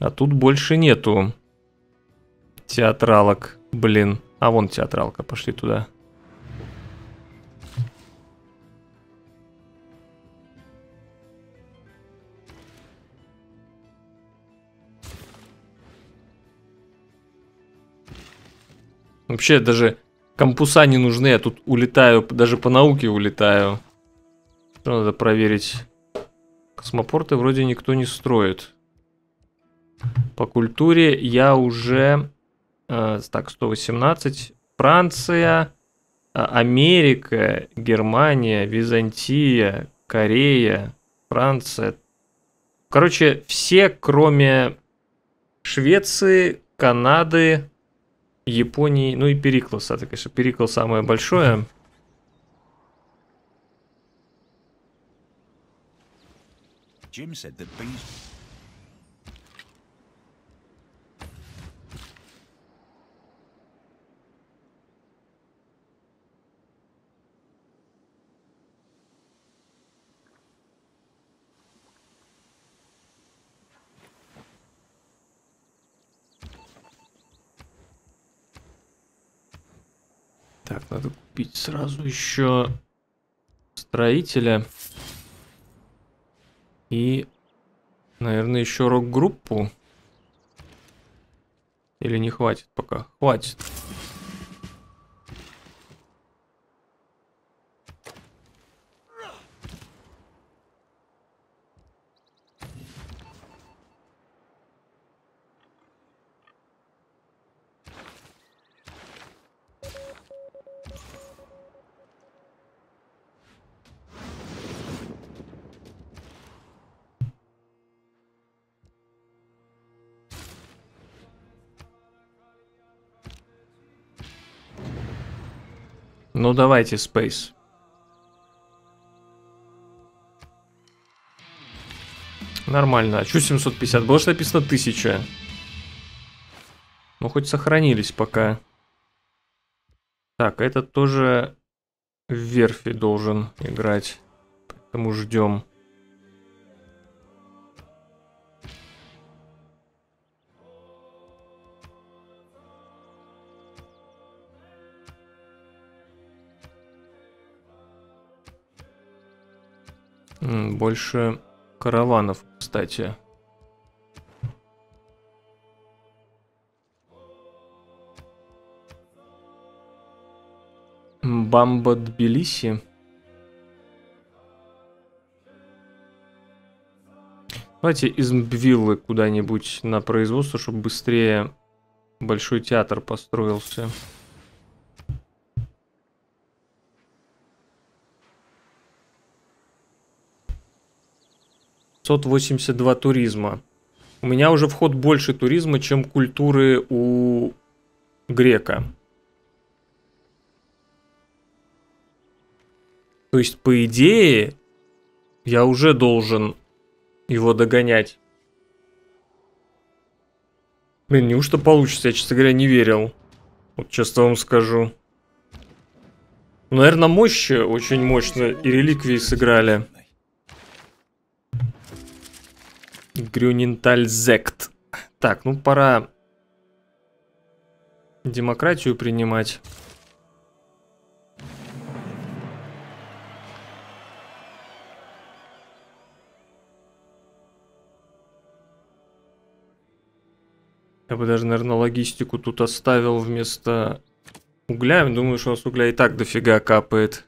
А тут больше нету театралок. Блин. А вон театралка, пошли туда. Вообще даже кампуса не нужны, я тут улетаю, даже по науке улетаю. Что надо проверить? Космопорты вроде никто не строит. По культуре я уже... Э, так, 118. Франция, а, Америка, Германия, Византия, Корея, Франция. Короче, все, кроме Швеции, Канады, Японии, ну и Перикласа, это, конечно, Перикл самое большое. Так, надо купить сразу еще строителя. И, наверное, еще рок-группу. Или не хватит пока? Хватит. Ну давайте, Space. Нормально. А что 750? Было же написано 1000. Ну, хоть сохранились пока. Так, этот тоже в верфи должен играть. Поэтому ждем. Больше караванов, кстати. Бамба Тбилиси. Давайте из Мбвиллы куда-нибудь на производство, чтобы быстрее большой театр построился. 582 туризма. У меня уже вход больше туризма, чем культуры у грека. То есть, по идее, я уже должен его догонять. Блин, неужто получится? Я, честно говоря, не верил. Вот честно вам скажу. Наверное, мощь очень мощно и реликвии сыграли. Грюнентальзект. Так, ну пора демократию принимать. Я бы даже, наверное, логистику тут оставил вместо угля. Думаю, что у нас угля и так дофига капает.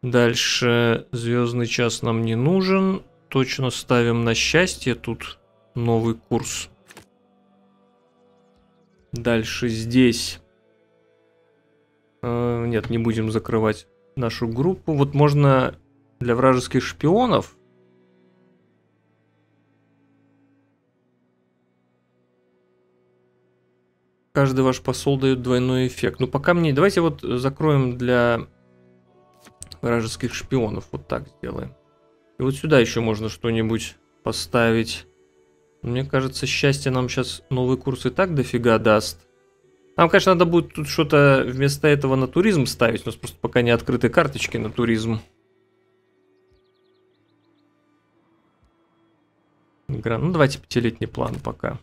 Дальше звездный час нам не нужен точно ставим на счастье. Тут новый курс. Дальше здесь... Э, нет, не будем закрывать нашу группу. Вот можно для вражеских шпионов... Каждый ваш посол дает двойной эффект. Ну, пока мне... Давайте вот закроем для вражеских шпионов. Вот так сделаем. И вот сюда еще можно что-нибудь поставить. Мне кажется, счастье нам сейчас новый курс и так дофига даст. Нам, конечно, надо будет тут что-то вместо этого на туризм ставить. У нас просто пока не открыты карточки на туризм. Игра. Ну, давайте пятилетний план пока.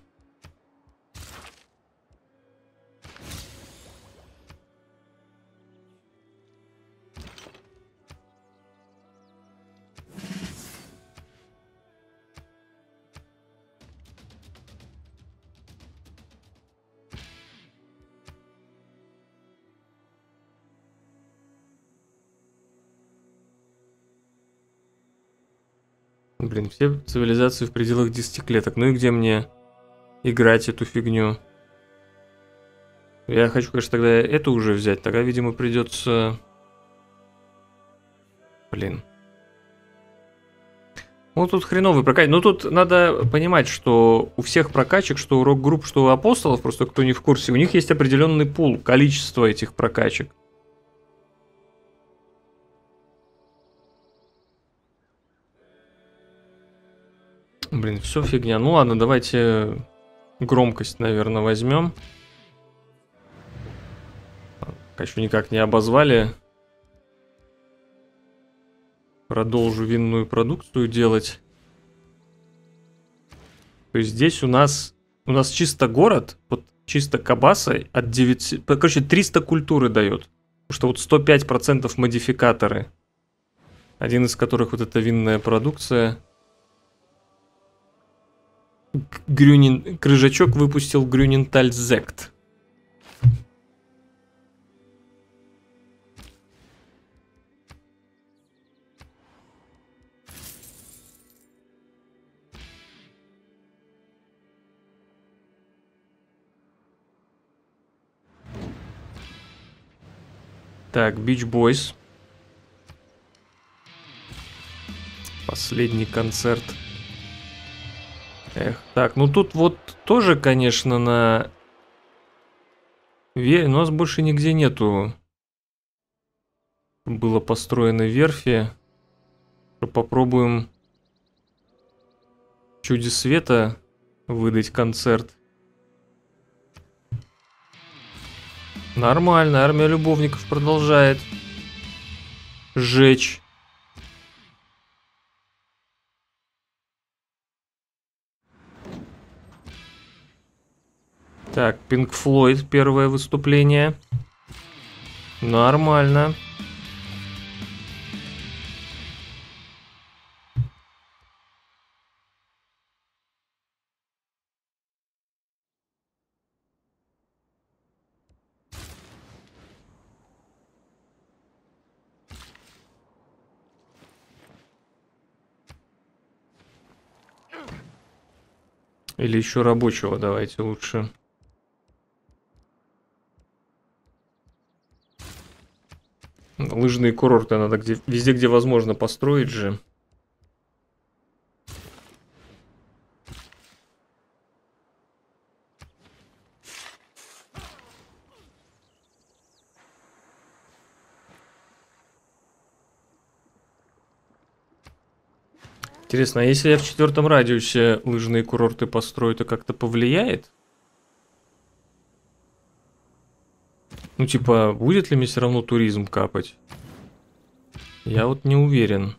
Блин, все цивилизации в пределах 10 клеток. Ну и где мне играть эту фигню? Я хочу, конечно, тогда эту уже взять. Тогда, видимо, придется... Блин. Ну, тут хреновый прокачка. Ну, тут надо понимать, что у всех прокачек, что у рок-групп, что у апостолов, просто кто не в курсе, у них есть определенный пул, количество этих прокачек. Блин, все фигня. Ну ладно, давайте громкость, наверное, возьмем. Еще никак не обозвали. Продолжу винную продукцию делать. То есть здесь у нас у нас чисто город, вот чисто кабаса от 9... Короче, 300 культуры дает. что вот 105% модификаторы. Один из которых вот эта винная продукция. Грюнин... Крыжачок выпустил Грюненталь Зект. Так, Beach Boys. Последний концерт. Эх, так, ну тут вот тоже, конечно, на... Ве... У нас больше нигде нету. Было построено верфи. Попробуем Чуде Света выдать концерт. Нормально, армия любовников продолжает сжечь. Так, Pink Floyd, первое выступление. Нормально. Или еще рабочего давайте лучше. Лыжные курорты надо где, везде, где возможно, построить же. Интересно, а если я в четвертом радиусе лыжные курорты построю, то как-то повлияет? Ну, типа, будет ли мне все равно туризм капать? Я вот не уверен.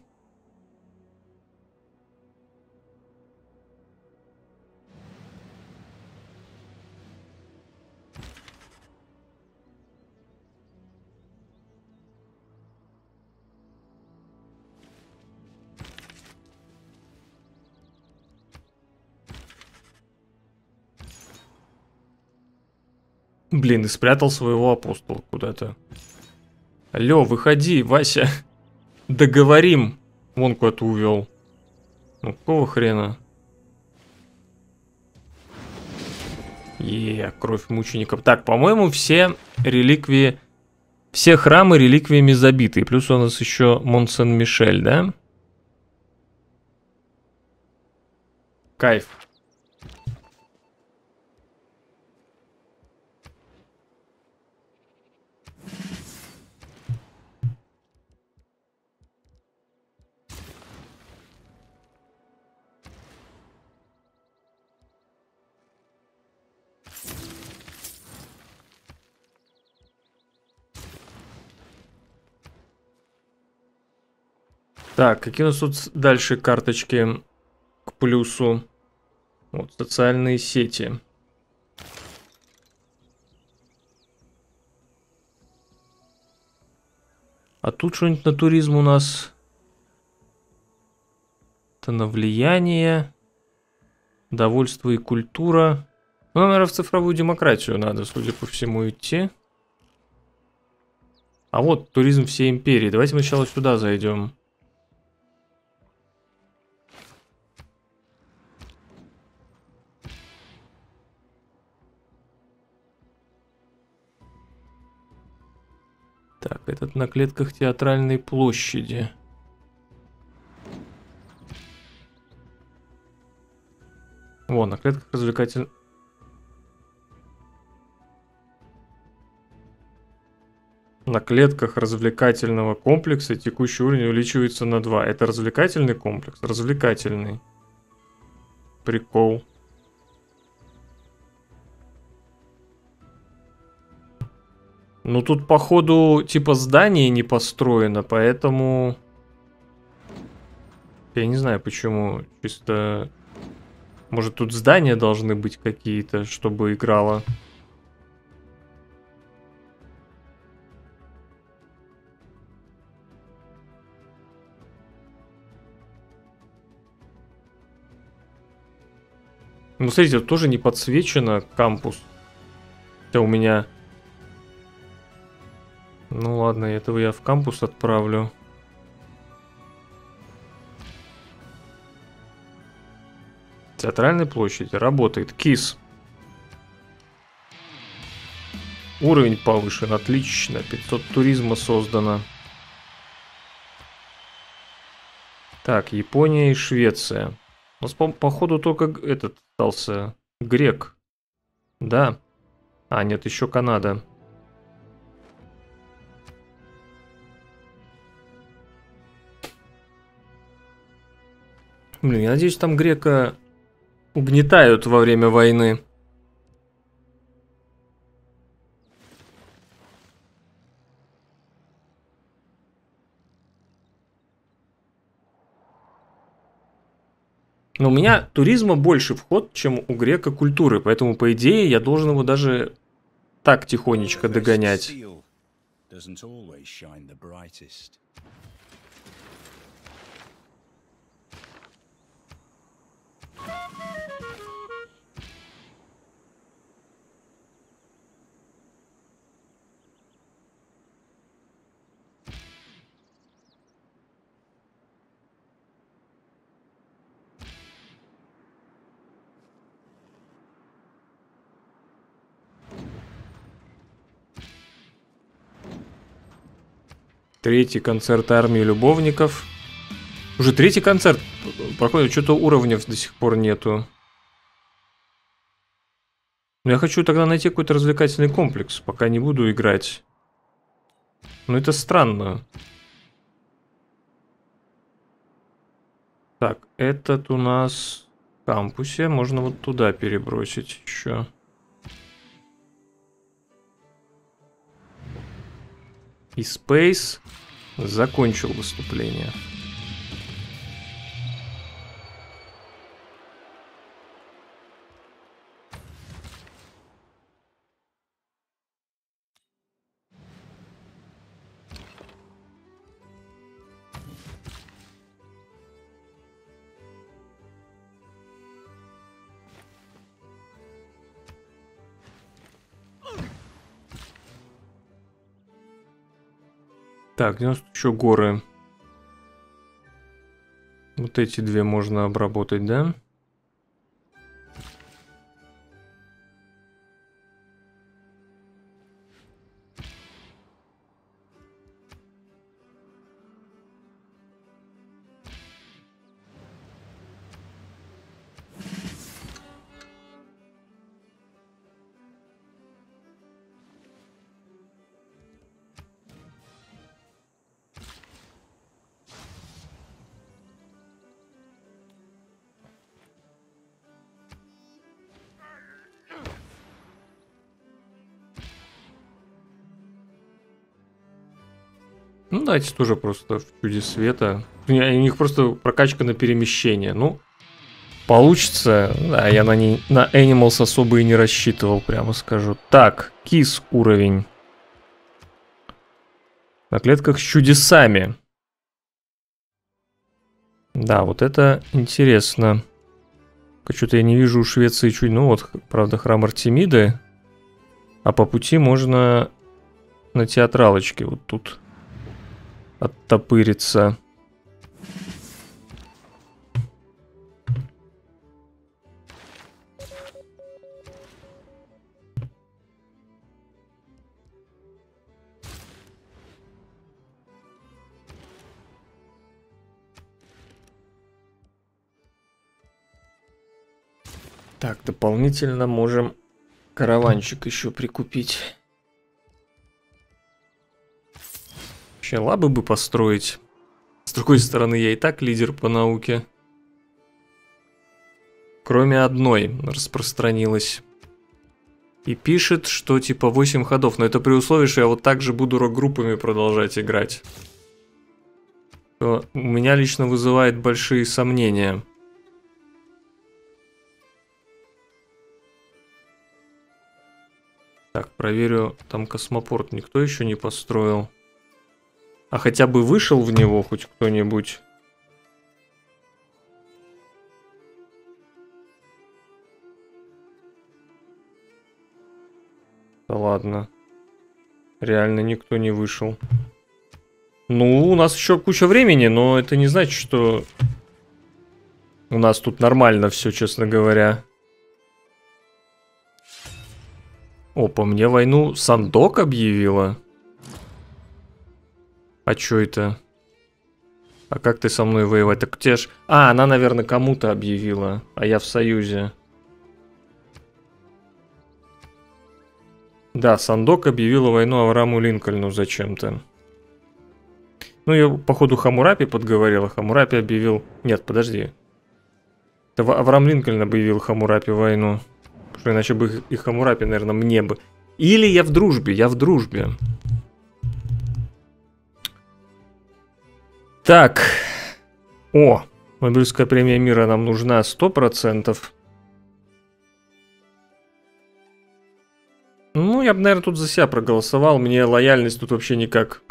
Блин, и спрятал своего апостола куда-то. Алло, выходи, Вася. Договорим. Вон куда-то увел. Ну, какого хрена? Е, кровь мучеников. Так, по-моему, все реликвии... Все храмы реликвиями забиты. Плюс у нас еще Монсен-Мишель, да? Кайф. Так, какие у нас тут дальше карточки к плюсу? Вот, социальные сети. А тут что-нибудь на туризм у нас? Это на влияние, довольство и культура. Ну, наверное, в цифровую демократию надо, судя по всему, идти. А вот туризм всей империи. Давайте мы сначала сюда зайдем. Так, этот на клетках театральной площади. Вон, на клетках развлекательной... На клетках развлекательного комплекса текущий уровень увеличивается на 2. Это развлекательный комплекс? Развлекательный. Прикол. Ну тут, походу, типа здание не построено, поэтому... Я не знаю, почему. Чисто... Может, тут здания должны быть какие-то, чтобы играло. Ну, смотрите, тоже не подсвечено кампус. Хотя у меня ну ладно, этого я в кампус отправлю. Театральной площади работает. КИС. Уровень повышен, отлично. 500 туризма создано. Так, Япония и Швеция. У нас, по походу, только этот остался грек. Да. А, нет, еще Канада. Блин, я надеюсь, там грека угнетают во время войны. Но у меня туризма больше вход, чем у грека культуры, поэтому, по идее, я должен его даже так тихонечко догонять. Третий концерт армии любовников. Уже третий концерт проходит, что-то уровней до сих пор нету. Но я хочу тогда найти какой-то развлекательный комплекс, пока не буду играть. Но это странно. Так, этот у нас в кампусе. Можно вот туда перебросить еще. И Space закончил выступление. Так, где у нас еще горы? Вот эти две можно обработать, да? Да. Ну, давайте тоже просто в чуде света. У них просто прокачка на перемещение. Ну, получится. Да, я на, не, на Animals особо и не рассчитывал, прямо скажу. Так, кис уровень. На клетках с чудесами. Да, вот это интересно. Что-то я не вижу у Швеции чуть... Ну вот, правда, храм Артемиды. А по пути можно на театралочке вот тут оттопырится. Так, дополнительно можем караванчик еще прикупить. Лабы бы построить. С другой стороны, я и так лидер по науке. Кроме одной распространилась. И пишет, что типа 8 ходов. Но это при условии, что я вот так же буду рок-группами продолжать играть. Что у меня лично вызывает большие сомнения. Так, проверю, там космопорт никто еще не построил. А хотя бы вышел в него хоть кто-нибудь. Да ладно. Реально никто не вышел. Ну, у нас еще куча времени, но это не значит, что у нас тут нормально все, честно говоря. Опа, мне войну Сандок объявила. А чё это? А как ты со мной воевать? Так тебе ж... А, она, наверное, кому-то объявила, а я в союзе. Да, Сандок объявила войну Аврааму Линкольну зачем-то. Ну, я, походу, Хамурапи подговорила. Хамурапи объявил... Нет, подожди. Это Авраам Линкольн объявил Хамурапи войну. Потому что иначе бы и Хамурапи, наверное, мне бы... Или я в дружбе, я в дружбе. Так. О, Нобелевская премия мира нам нужна 100%. Ну, я бы, наверное, тут за себя проголосовал. Мне лояльность тут вообще никак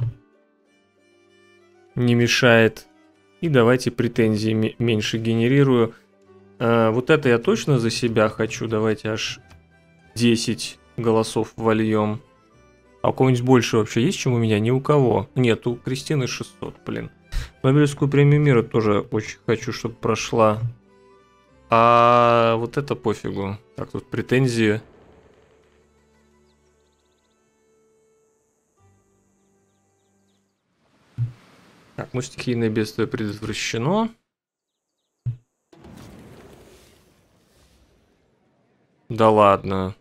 не мешает. И давайте претензии меньше генерирую. А, вот это я точно за себя хочу. Давайте аж 10 голосов вольем. А у кого-нибудь больше вообще есть, чем у меня? Ни у кого. Нет, у Кристины 600, блин. Нобелевскую премию мира тоже очень хочу, чтобы прошла. А вот это пофигу. Так, тут претензии Так, ну стихийное бедствие предотвращено. Да ладно.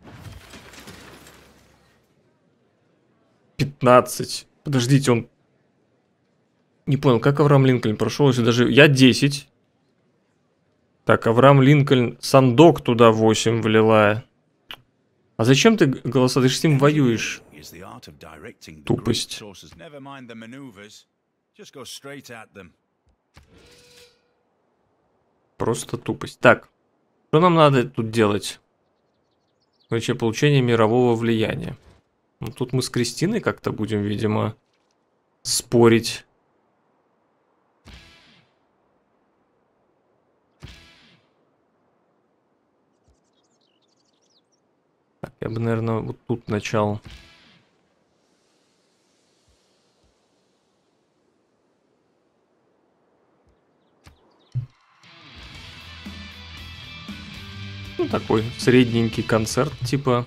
15. Подождите, он... Не понял, как Авраам Линкольн прошел, если даже... Я 10. Так, Авраам Линкольн, Сандок туда 8 влила. А зачем ты голоса? Ты же с ним воюешь. Тупость. Просто тупость. Так, что нам надо тут делать? Короче, получение мирового влияния. Ну, тут мы с Кристиной как-то будем, видимо, спорить. Я бы, наверное, вот тут начал. Ну, такой средненький концерт, типа.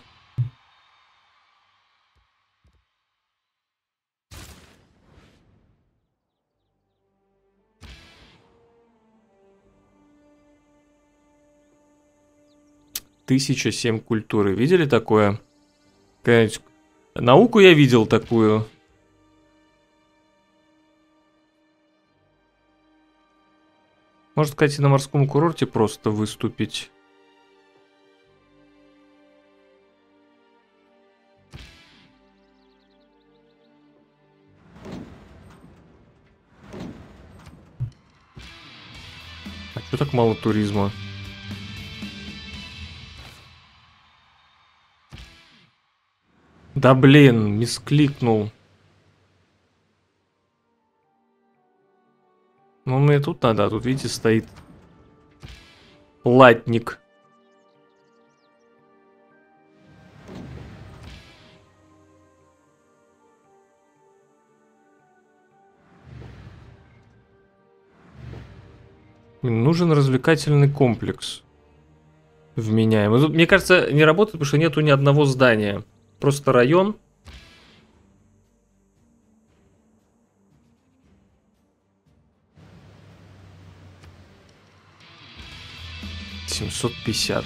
Тысяча семь культуры. Видели такое? Науку я видел такую. Может, кстати, на морском курорте просто выступить. Что так мало туризма? Да блин, мискликнул. Ну мне тут надо, а тут видите стоит латник. Нужен развлекательный комплекс. Вменяемый. Мне кажется, не работает, потому что нету ни одного здания. Просто район. Семьсот пятьдесят.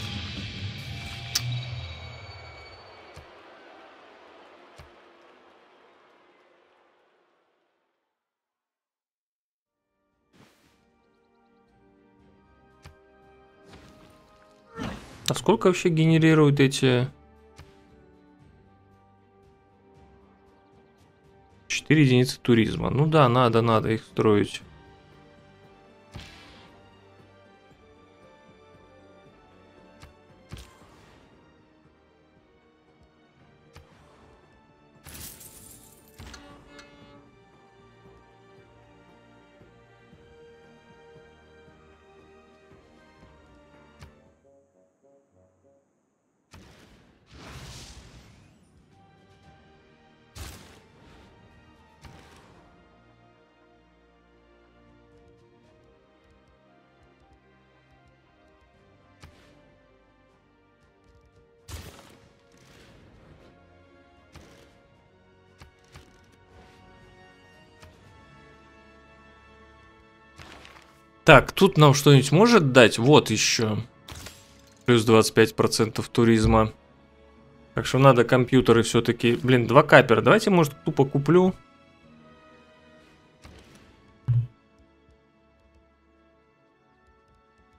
А сколько вообще генерируют эти... 4 единицы туризма. Ну да, надо, надо их строить. Так, тут нам что-нибудь может дать? Вот еще. Плюс 25% туризма. Так что надо компьютеры все-таки... Блин, два капера. Давайте, может, тупо куплю.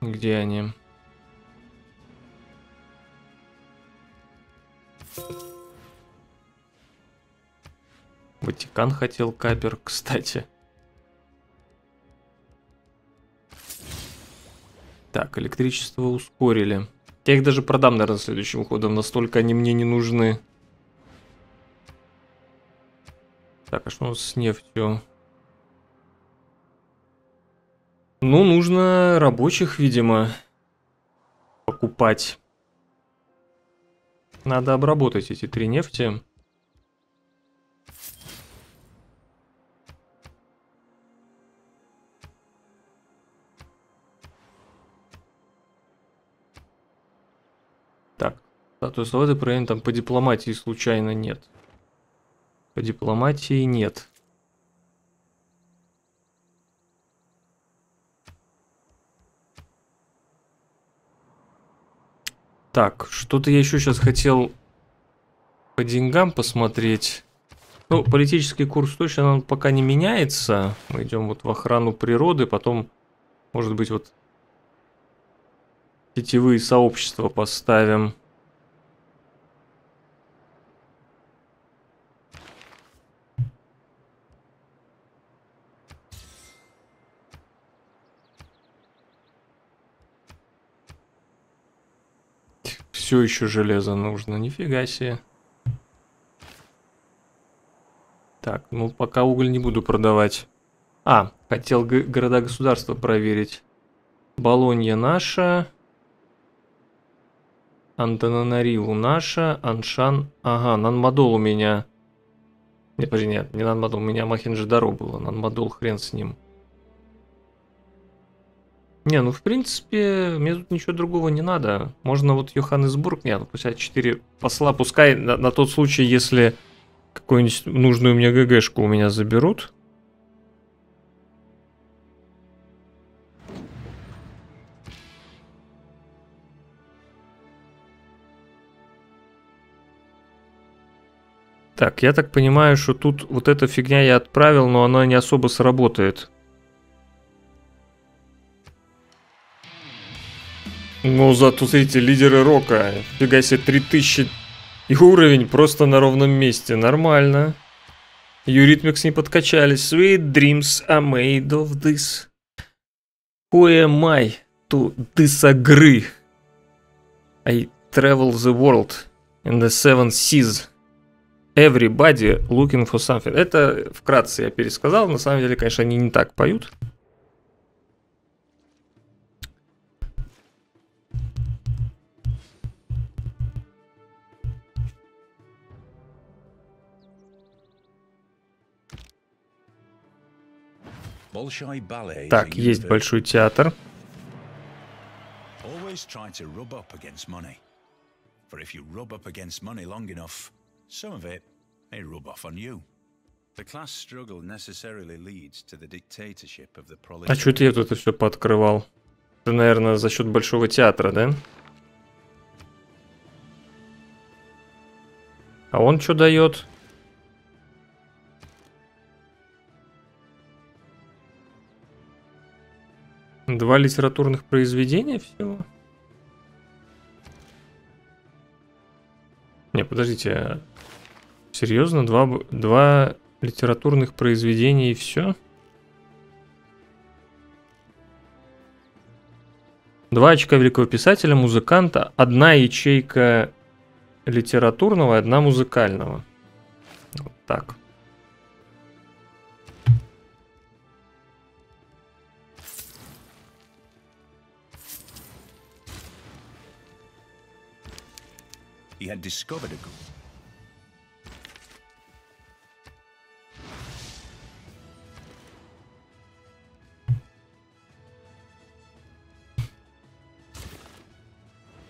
Где они? Ватикан хотел капер, кстати. Так, электричество ускорили. Я их даже продам, наверное, следующим ходом. Настолько они мне не нужны. Так, а что у нас с нефтью? Ну, нужно рабочих, видимо, покупать. Надо обработать эти три нефти. Так, статус завода проверен там по дипломатии случайно нет. По дипломатии нет. Так, что-то я еще сейчас хотел по деньгам посмотреть. Ну, политический курс точно он пока не меняется. Мы идем вот в охрану природы, потом, может быть, вот сетевые сообщества поставим. Все еще железо нужно. Нифига себе. Так, ну пока уголь не буду продавать. А, хотел города-государства проверить. Болонья наша. Антананарилу наша. Аншан. Ага, Нанмадол у меня. Нет, подожди, нет, не Нанмадол, у меня Махинджидаро было. Нанмадол хрен с ним. Не, ну в принципе, мне тут ничего другого не надо. Можно вот Йоханнесбург, нет, ну, пусть 4 посла, пускай на, на тот случай, если какую-нибудь нужную мне ГГшку у меня заберут. Так, я так понимаю, что тут вот эта фигня я отправил, но она не особо сработает. Ну, зато, смотрите, лидеры рока. Фига себе, 3000 и уровень просто на ровном месте. Нормально. Eurythmics не подкачали. Sweet dreams are made of this. Who am I to disagree? I travel the world in the seven seas. Everybody looking for something. Это вкратце я пересказал. На самом деле, конечно, они не так поют. Some of it may rub off on you. Dictatorship of the proletariat. А что ты тут это все пооткрывал? Это, наверное, за счет большого театра, да? А он что дает? Два литературных произведения всего? Не, подождите, серьезно? Два, два литературных произведения и все? Два очка великого писателя, музыканта, одна ячейка литературного одна музыкального. Вот так. He had discovered a group.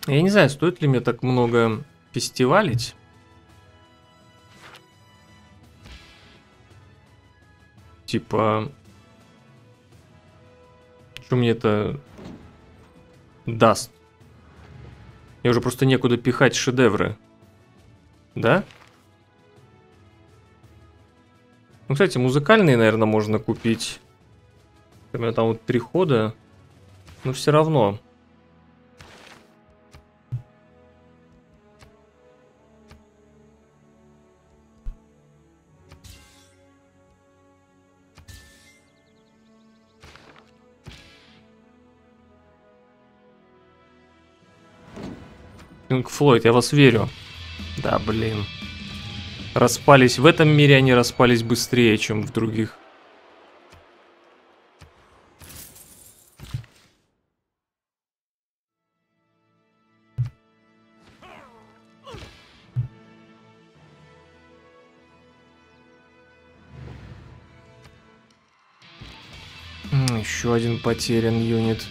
Я не знаю, стоит ли мне так много фестивалить. Типа... Что мне это даст? Я уже просто некуда пихать шедевры. Да? Ну, кстати, музыкальные, наверное, можно купить. Меня там вот три хода. Но все равно. Пинк Флойд, я вас верю. Да, блин. Распались в этом мире, они распались быстрее, чем в других. Еще один потерян юнит.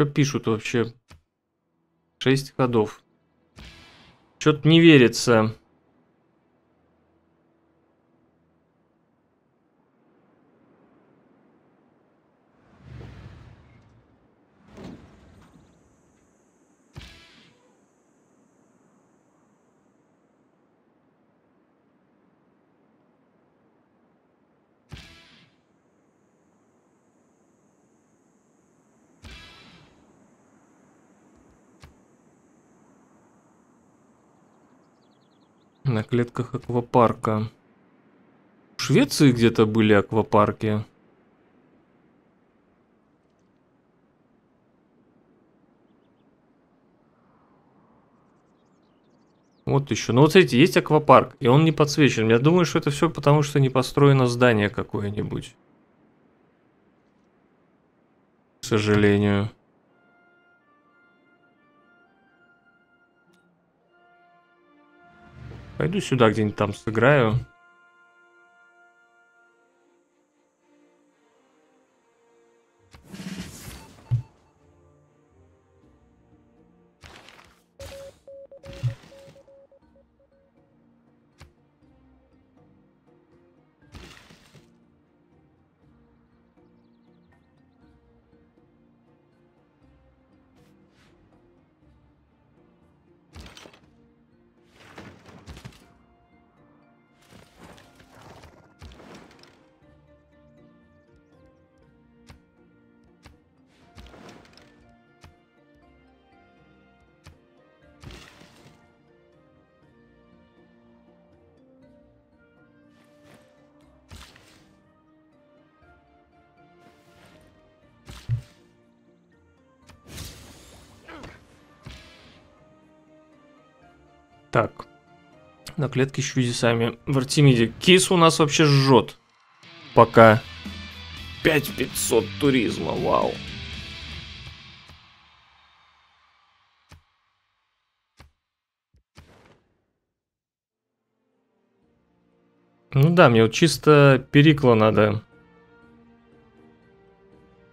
Что пишут вообще? Шесть ходов. Что-то не верится. На клетках аквапарка. В Швеции где-то были аквапарки. Вот еще. Ну вот смотрите, есть аквапарк, и он не подсвечен. Я думаю, что это все потому, что не построено здание какое-нибудь. К сожалению. Пойду сюда где-нибудь там сыграю. На клетке с чудесами. В Артемиде. Кис у нас вообще жжет. Пока. 5500 туризма, вау. Ну да, мне вот чисто Перикла надо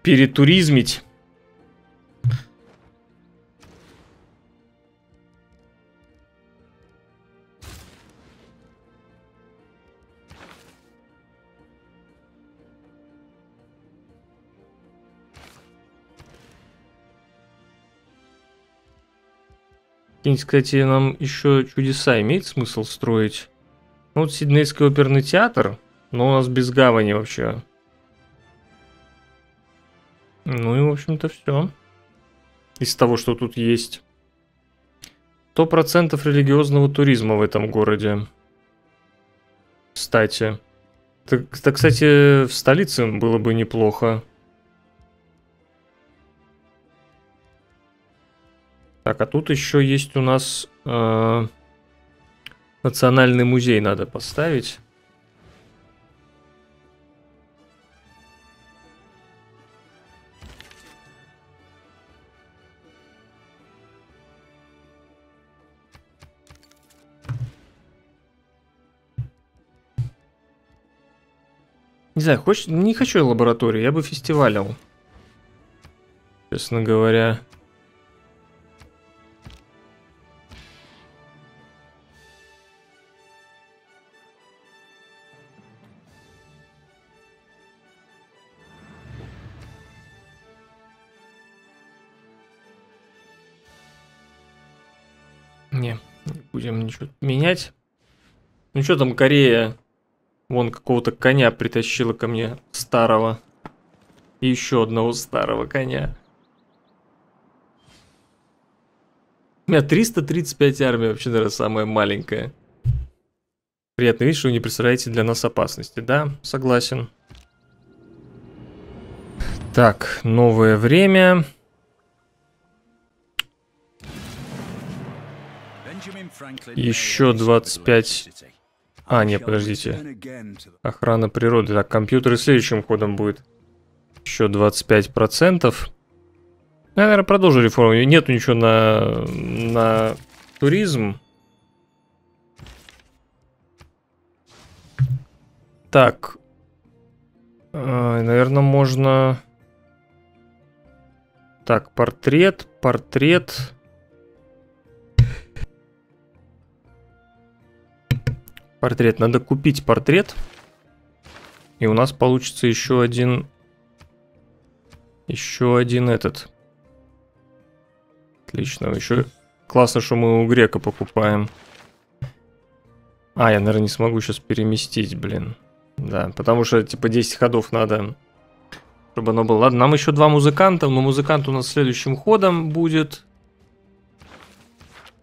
перетуризмить. Какие-нибудь, кстати, нам еще чудеса имеет смысл строить? Ну, вот Сиднейский оперный театр, но у нас без гавани вообще. Ну и, в общем-то, все. Из того, что тут есть. 100% религиозного туризма в этом городе. Кстати. Это, кстати, в столице было бы неплохо. Так, а тут еще есть у нас э, национальный музей надо поставить. Не знаю, хочешь, не хочу лабораторию, я бы фестивалил. Честно говоря. Будем ничего менять. Ну что там Корея? Вон какого-то коня притащила ко мне старого. И еще одного старого коня. У меня 335 армия, вообще, наверное, самая маленькая. Приятно видеть, что вы не представляете для нас опасности. Да, согласен. Так, новое время. Еще 25... А, нет, подождите. Охрана природы. Так, компьютеры следующим ходом будет. Еще 25%. Я, наверное, продолжу реформу. Нету ничего на, на туризм. Так. Э, наверное, можно... Так, портрет, портрет. Портрет. Надо купить портрет. И у нас получится еще один... Еще один этот. Отлично. Еще классно, что мы у грека покупаем. А, я, наверное, не смогу сейчас переместить, блин. Да, потому что, типа, 10 ходов надо, чтобы оно было. Ладно, нам еще два музыканта, но музыкант у нас следующим ходом будет.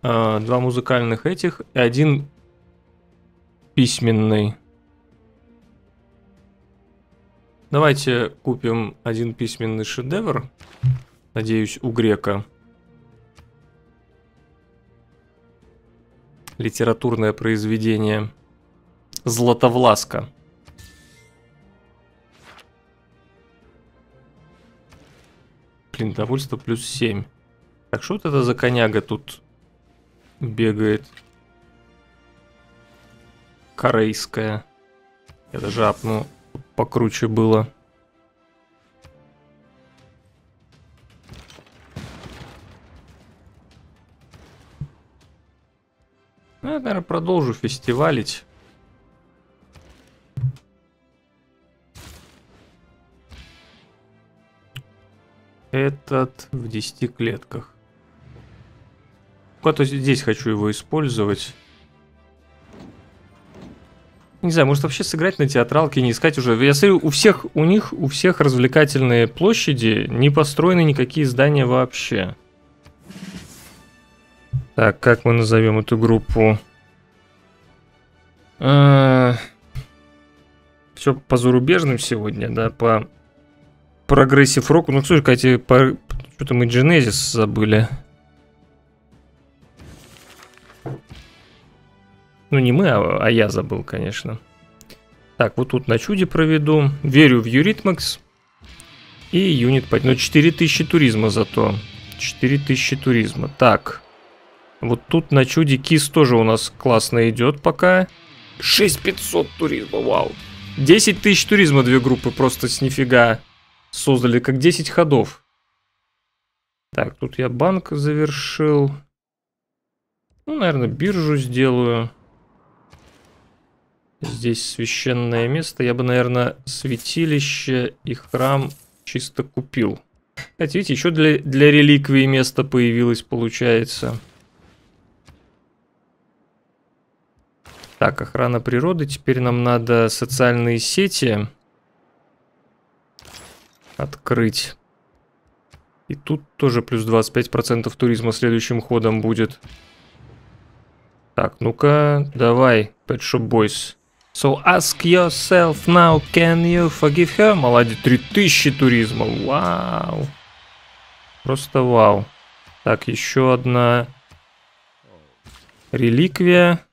А, два музыкальных этих и один письменный. Давайте купим один письменный шедевр. Надеюсь, у грека. литературное произведение Златовласка. Блин, довольство плюс 7. Так, что вот это за коняга тут бегает? Корейская. Я даже апну покруче было. Ну, я, наверное, продолжу фестивалить. Этот в 10 клетках. Куда-то здесь хочу его использовать. Не знаю, может вообще сыграть на театралке, не искать уже. Я смотрю, у всех, у них, у всех развлекательные площади, не построены никакие здания вообще. Так, как мы назовем эту группу? А... Все по зарубежным сегодня, да, по progressive року. Ну, слушай, Катя, по... что-то мы Genesis забыли. Ну, не мы, а, а я забыл, конечно. Так, вот тут на чуде проведу. Верю в Eurythmics. И юнит поднять. Ну, 4000 туризма зато. 4000 туризма. Так. Вот тут на чуде Kiss тоже у нас классно идет пока. 6500 туризма, вау. 10 тысяч туризма две группы просто с нифига создали, как 10 ходов. Так, тут я банк завершил. Ну, наверное, биржу сделаю. Здесь священное место. Я бы, наверное, святилище и храм чисто купил. Кстати, видите, еще для, для реликвии место появилось, получается. Так, охрана природы. Теперь нам надо социальные сети открыть. И тут тоже плюс 25% туризма следующим ходом будет. Так, ну-ка, давай, Pet Shop Boys. So ask yourself now, can you forgive her? Молодец, 3000 туризма, вау. Просто вау. Так, еще одна реликвия.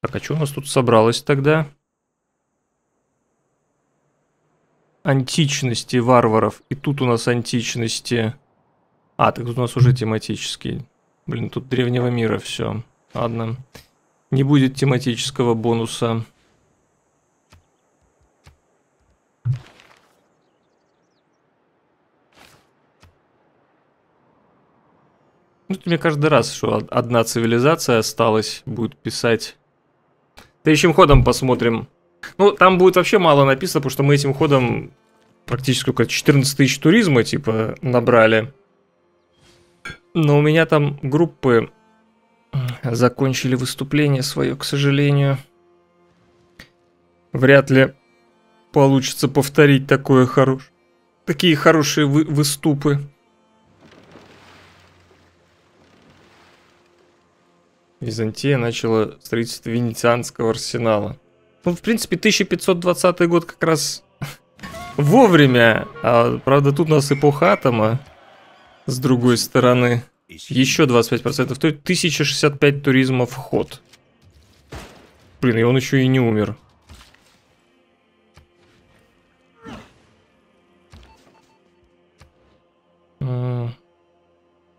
Так, а что у нас тут собралось тогда? Античности варваров. И тут у нас античности. А, так тут у нас уже тематический. Блин, тут древнего мира все. Ладно. Не будет тематического бонуса. Ну, мне каждый раз, что одна цивилизация осталась, будет писать Следующим ходом посмотрим. Ну, там будет вообще мало написано, потому что мы этим ходом практически сколько, 14 тысяч туризма, типа, набрали. Но у меня там группы закончили выступление свое, к сожалению. Вряд ли получится повторить такое хорош... такие хорошие вы... выступы. Византия начала строительство венецианского арсенала. Ну, в принципе, 1520 год как раз вовремя. А, правда, тут у нас эпоха атома с другой стороны. Еще 25%. То есть 1065 туризма вход. Блин, и он еще и не умер.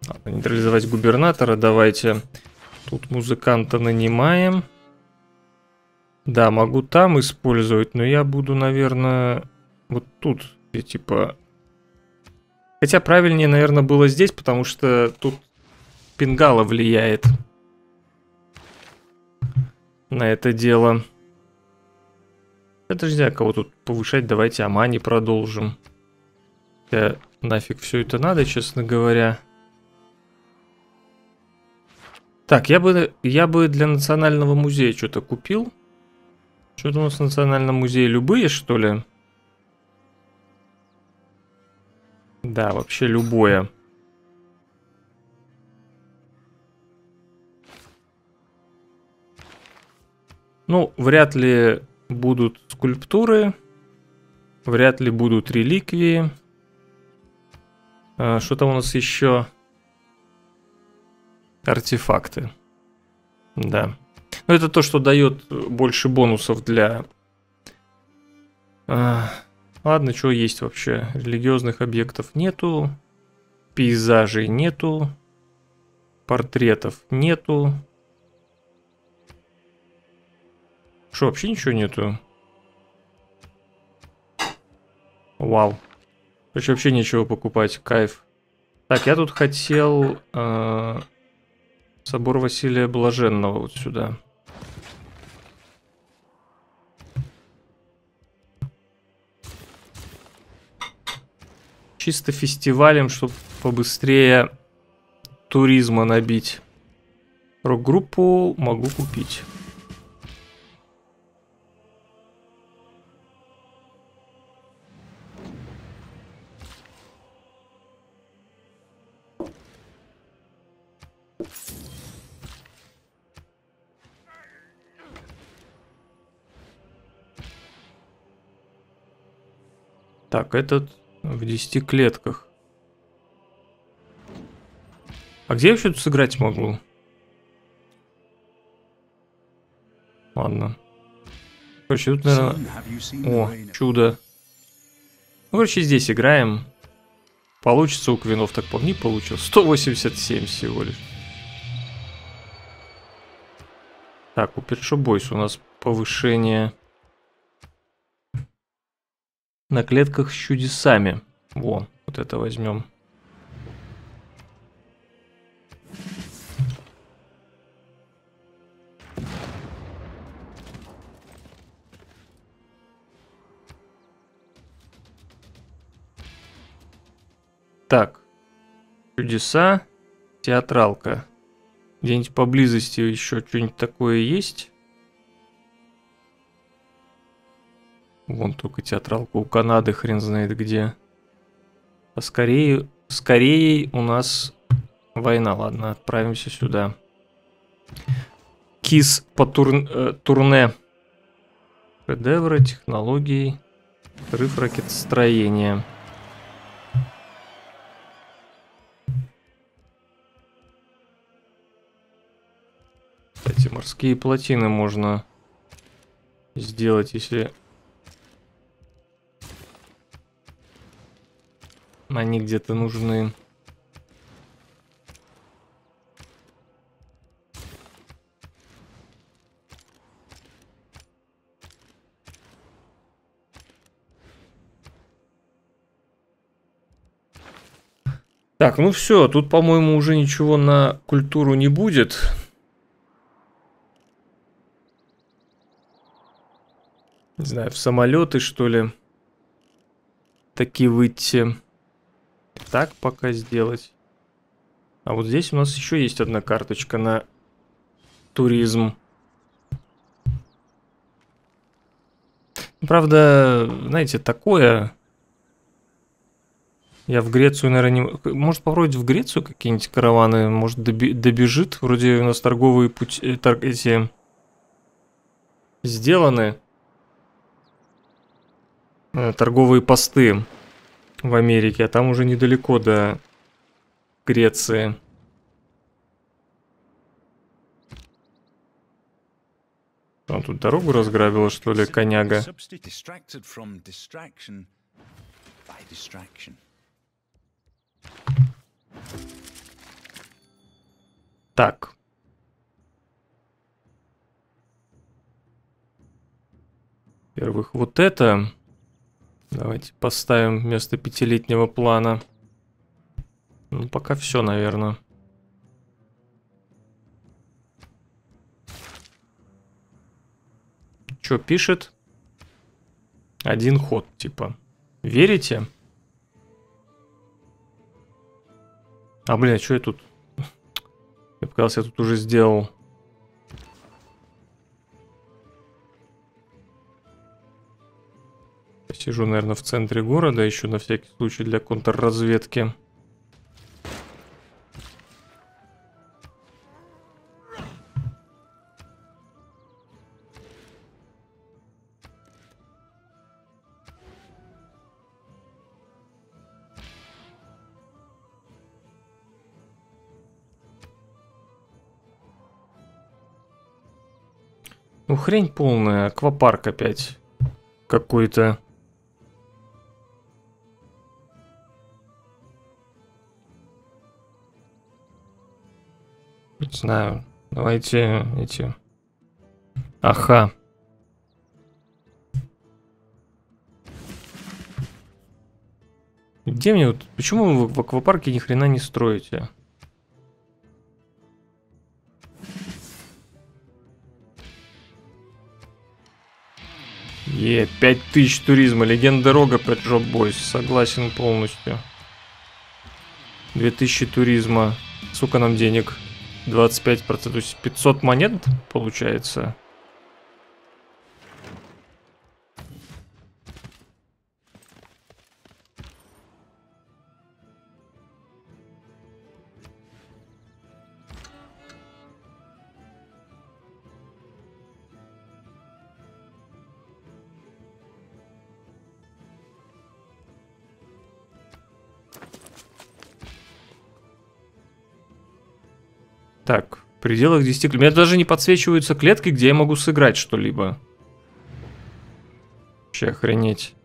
Надо нейтрализовать губернатора. Давайте тут музыканта нанимаем. Да, могу там использовать, но я буду, наверное, вот тут, где типа Хотя правильнее, наверное, было здесь, потому что тут пингала влияет на это дело. Подожди, а кого тут повышать? Давайте Амани продолжим. Я нафиг все это надо, честно говоря. Так, я бы, я бы для национального музея что-то купил. Что-то у нас в национальном музее любые, что ли? Да, вообще любое. Ну, вряд ли будут скульптуры, вряд ли будут реликвии. А, что там у нас еще? Артефакты. Да. Ну, это то, что дает больше бонусов для... А, Ладно, что есть вообще? Религиозных объектов нету. Пейзажей нету. Портретов нету. Что, вообще ничего нету? Вау. Короче, вообще нечего покупать. Кайф. Так, я тут хотел... Э, собор Василия Блаженного вот сюда. чисто фестивалем, чтобы побыстрее туризма набить. Рок-группу могу купить. Так, этот в 10 клетках. А где я вообще тут сыграть могу? Ладно. Короче, тут, наверное... О, чудо. Ну, короче, здесь играем. Получится у Квинов, так по не получилось. 187 всего лишь. Так, у Першобойс у нас повышение на клетках с чудесами. Во, вот это возьмем. Так, чудеса, театралка. Где-нибудь поблизости еще что-нибудь такое есть? Вон только театралка у Канады, хрен знает где. А скорее, скорее у нас война. Ладно, отправимся сюда. Кис по тур, э, турне. Шедевры, технологий, рыв ракетостроения. Кстати, морские плотины можно сделать, если Они где-то нужны. Так, ну все, тут, по-моему, уже ничего на культуру не будет. Не знаю, в самолеты, что ли, такие выйти так пока сделать. А вот здесь у нас еще есть одна карточка на туризм. Правда, знаете, такое... Я в Грецию, наверное, не... Может попробовать в Грецию какие-нибудь караваны? Может добежит? Вроде у нас торговые пути... Э, тор... Эти... Сделаны. Э, торговые посты в Америке, а там уже недалеко до Греции. Он тут дорогу разграбил, что ли, коняга? Так. Во-первых, вот это. Давайте поставим вместо пятилетнего плана. Ну, пока все, наверное. Что пишет? Один ход, типа. Верите? А, бля, что я тут? Я показался, я тут уже сделал. Сижу, наверное, в центре города еще на всякий случай для контрразведки. Ну хрень полная, аквапарк опять какой-то. Не знаю, давайте эти... Аха. Где мне вот... Почему вы в аквапарке ни хрена не строите? Е, 5000 туризма, легенда Рога, Pet Shop Boys, согласен полностью. 2000 туризма, сколько нам денег? 25%, то есть 500 монет получается. Так, в пределах 10 клеток. У меня даже не подсвечиваются клетки, где я могу сыграть что-либо. Вообще охренеть.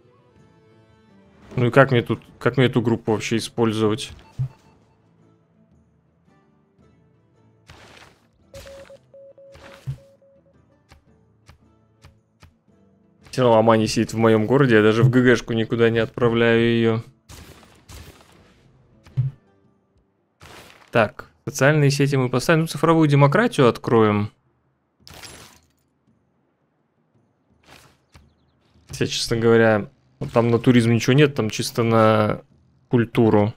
Ну и как мне тут, как мне эту группу вообще использовать? Все равно Амани сидит в моем городе, я даже в ГГшку никуда не отправляю ее. Так. Социальные сети мы поставим. Ну, цифровую демократию откроем. Хотя, честно говоря, там на туризм ничего нет, там чисто на культуру.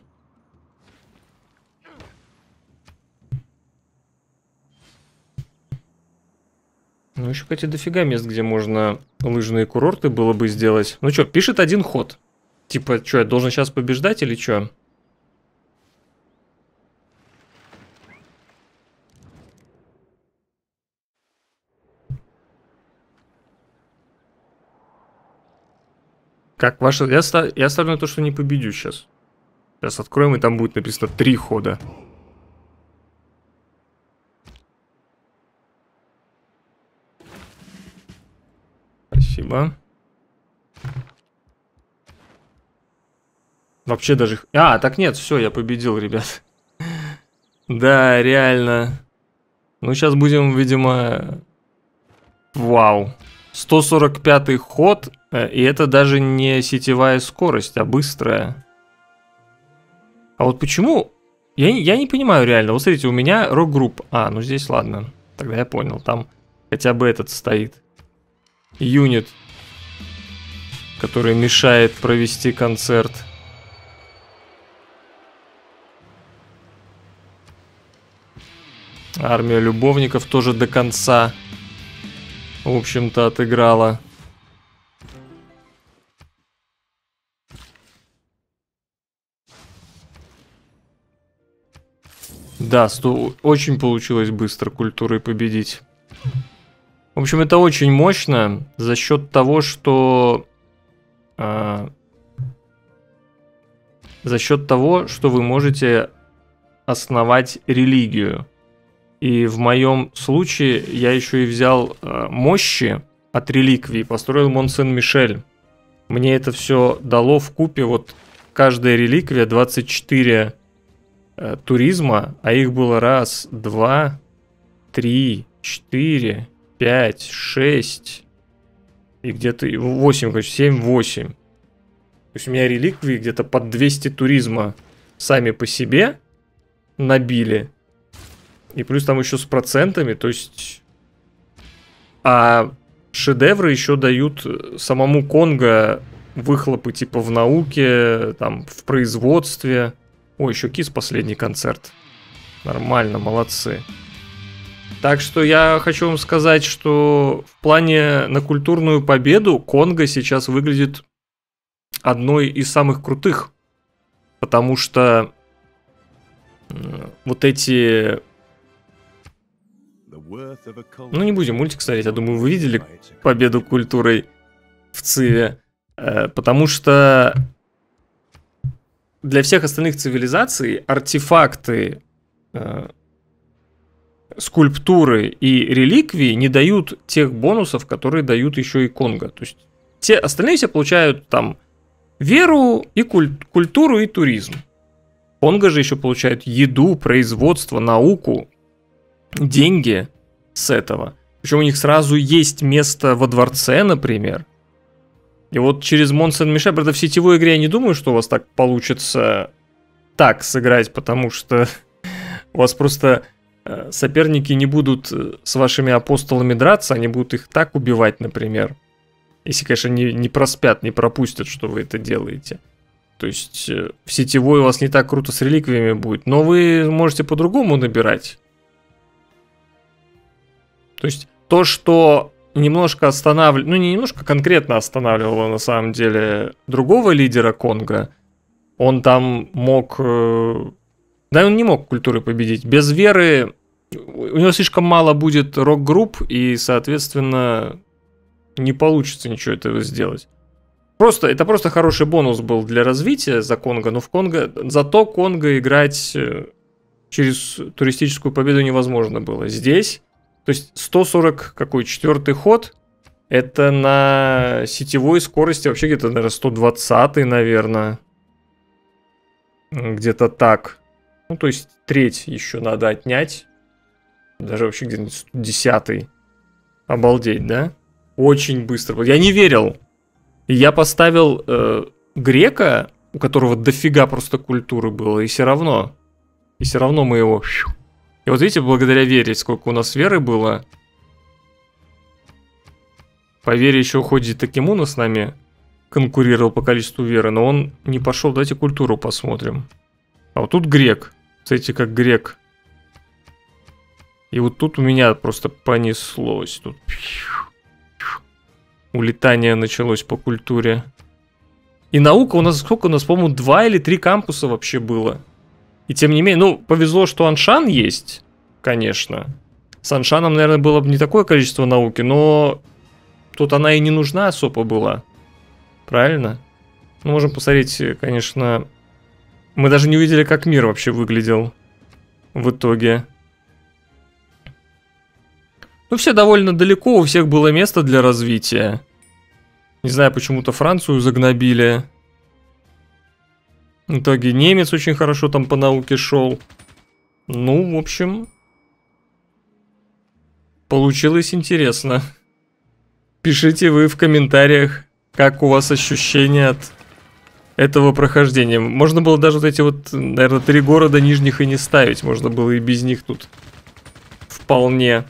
Ну, еще, кстати, дофига мест, где можно лыжные курорты было бы сделать. Ну что, пишет один ход. Типа, что, я должен сейчас побеждать или что? Как ваше... Я, ста... я ставлю на то, что не победю сейчас. Сейчас откроем, и там будет написано три хода. Спасибо. Вообще даже... А, так нет, все, я победил, ребят. да, реально. Ну, сейчас будем, видимо... Вау. 145 ход, и это даже не сетевая скорость, а быстрая. А вот почему? Я, я не понимаю реально. Вот смотрите, у меня рок-групп. А, ну здесь ладно. Тогда я понял. Там хотя бы этот стоит. Юнит. Который мешает провести концерт. Армия любовников тоже до конца, в общем-то, отыграла. Да, сто... очень получилось быстро культурой победить. В общем, это очень мощно за счет того, что... Э, за счет того, что вы можете основать религию. И в моем случае я еще и взял э, мощи от реликвий, построил Монсен-Мишель. Мне это все дало в купе вот каждая реликвия 24 э, туризма, а их было раз, два, три, четыре, пять, шесть и где-то восемь, короче, семь, восемь. То есть у меня реликвии где-то под 200 туризма сами по себе набили. И плюс там еще с процентами, то есть... А шедевры еще дают самому Конго выхлопы типа в науке, там, в производстве. Ой, еще Кис последний концерт. Нормально, молодцы. Так что я хочу вам сказать, что в плане на культурную победу Конго сейчас выглядит одной из самых крутых. Потому что вот эти... Ну не будем мультик смотреть, я думаю, вы видели победу культурой в Циве. Э, потому что для всех остальных цивилизаций артефакты, э, скульптуры и реликвии не дают тех бонусов, которые дают еще и Конго. То есть те остальные все получают там веру и куль- культуру и туризм. Конго же еще получают еду, производство, науку, деньги с этого. Причем у них сразу есть место во дворце, например. И вот через Монсен Мишель, правда, в сетевой игре я не думаю, что у вас так получится так сыграть, потому что у вас просто э, соперники не будут э, с вашими апостолами драться, они будут их так убивать, например. Если, конечно, не, не проспят, не пропустят, что вы это делаете. То есть э, в сетевой у вас не так круто с реликвиями будет, но вы можете по-другому набирать. То есть то, что немножко останавливало, ну не немножко конкретно останавливало на самом деле другого лидера Конга, он там мог... Э, да, он не мог культуры победить. Без веры у него слишком мало будет рок-групп, и, соответственно, не получится ничего этого сделать. Просто, это просто хороший бонус был для развития за Конго, но в Конго, зато Конго играть э, через туристическую победу невозможно было. Здесь, то есть 140 какой четвертый ход, это на сетевой скорости вообще где-то, наверное, 120 наверное. Где-то так. Ну, то есть треть еще надо отнять. Даже вообще где-то 110 Обалдеть, да? Очень быстро. Я не верил. Я поставил э, грека, у которого дофига просто культуры было, и все равно. И все равно мы его... И вот видите, благодаря вере, сколько у нас веры было. По вере еще хоть Такимуна с нами конкурировал по количеству веры, но он не пошел. Давайте культуру посмотрим. А вот тут грек. Смотрите, как грек. И вот тут у меня просто понеслось. Тут улетание началось по культуре. И наука у нас, сколько у нас, по-моему, два или три кампуса вообще было. И тем не менее, ну, повезло, что Аншан есть, конечно. С Аншаном, наверное, было бы не такое количество науки, но тут она и не нужна особо была. Правильно? Ну, можем посмотреть, конечно... Мы даже не увидели, как мир вообще выглядел в итоге. Ну, все довольно далеко, у всех было место для развития. Не знаю, почему-то Францию загнобили. В итоге немец очень хорошо там по науке шел. Ну, в общем, получилось интересно. Пишите вы в комментариях, как у вас ощущения от этого прохождения. Можно было даже вот эти вот, наверное, три города нижних и не ставить. Можно было и без них тут вполне.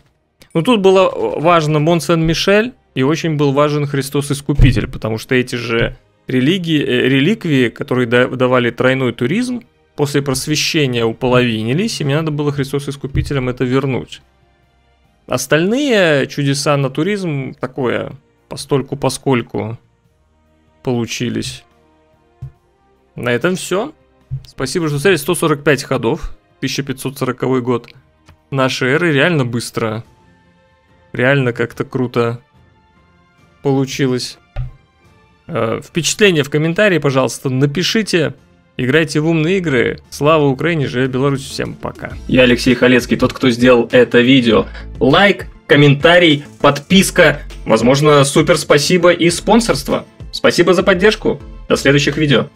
Но тут было важно Мон-Сен-Мишель и очень был важен Христос Искупитель, потому что эти же религии, э, реликвии, которые давали тройной туризм, после просвещения уполовинились, и мне надо было Христос Искупителем это вернуть. Остальные чудеса на туризм такое, постольку поскольку получились. На этом все. Спасибо, что смотрели. 145 ходов. 1540 год. Нашей эры реально быстро. Реально как-то круто получилось. Э, впечатление в комментарии, пожалуйста, напишите. Играйте в умные игры. Слава Украине, живе Беларусь. Всем пока. Я Алексей Халецкий, тот, кто сделал это видео. Лайк, комментарий, подписка, возможно, супер спасибо и спонсорство. Спасибо за поддержку. До следующих видео.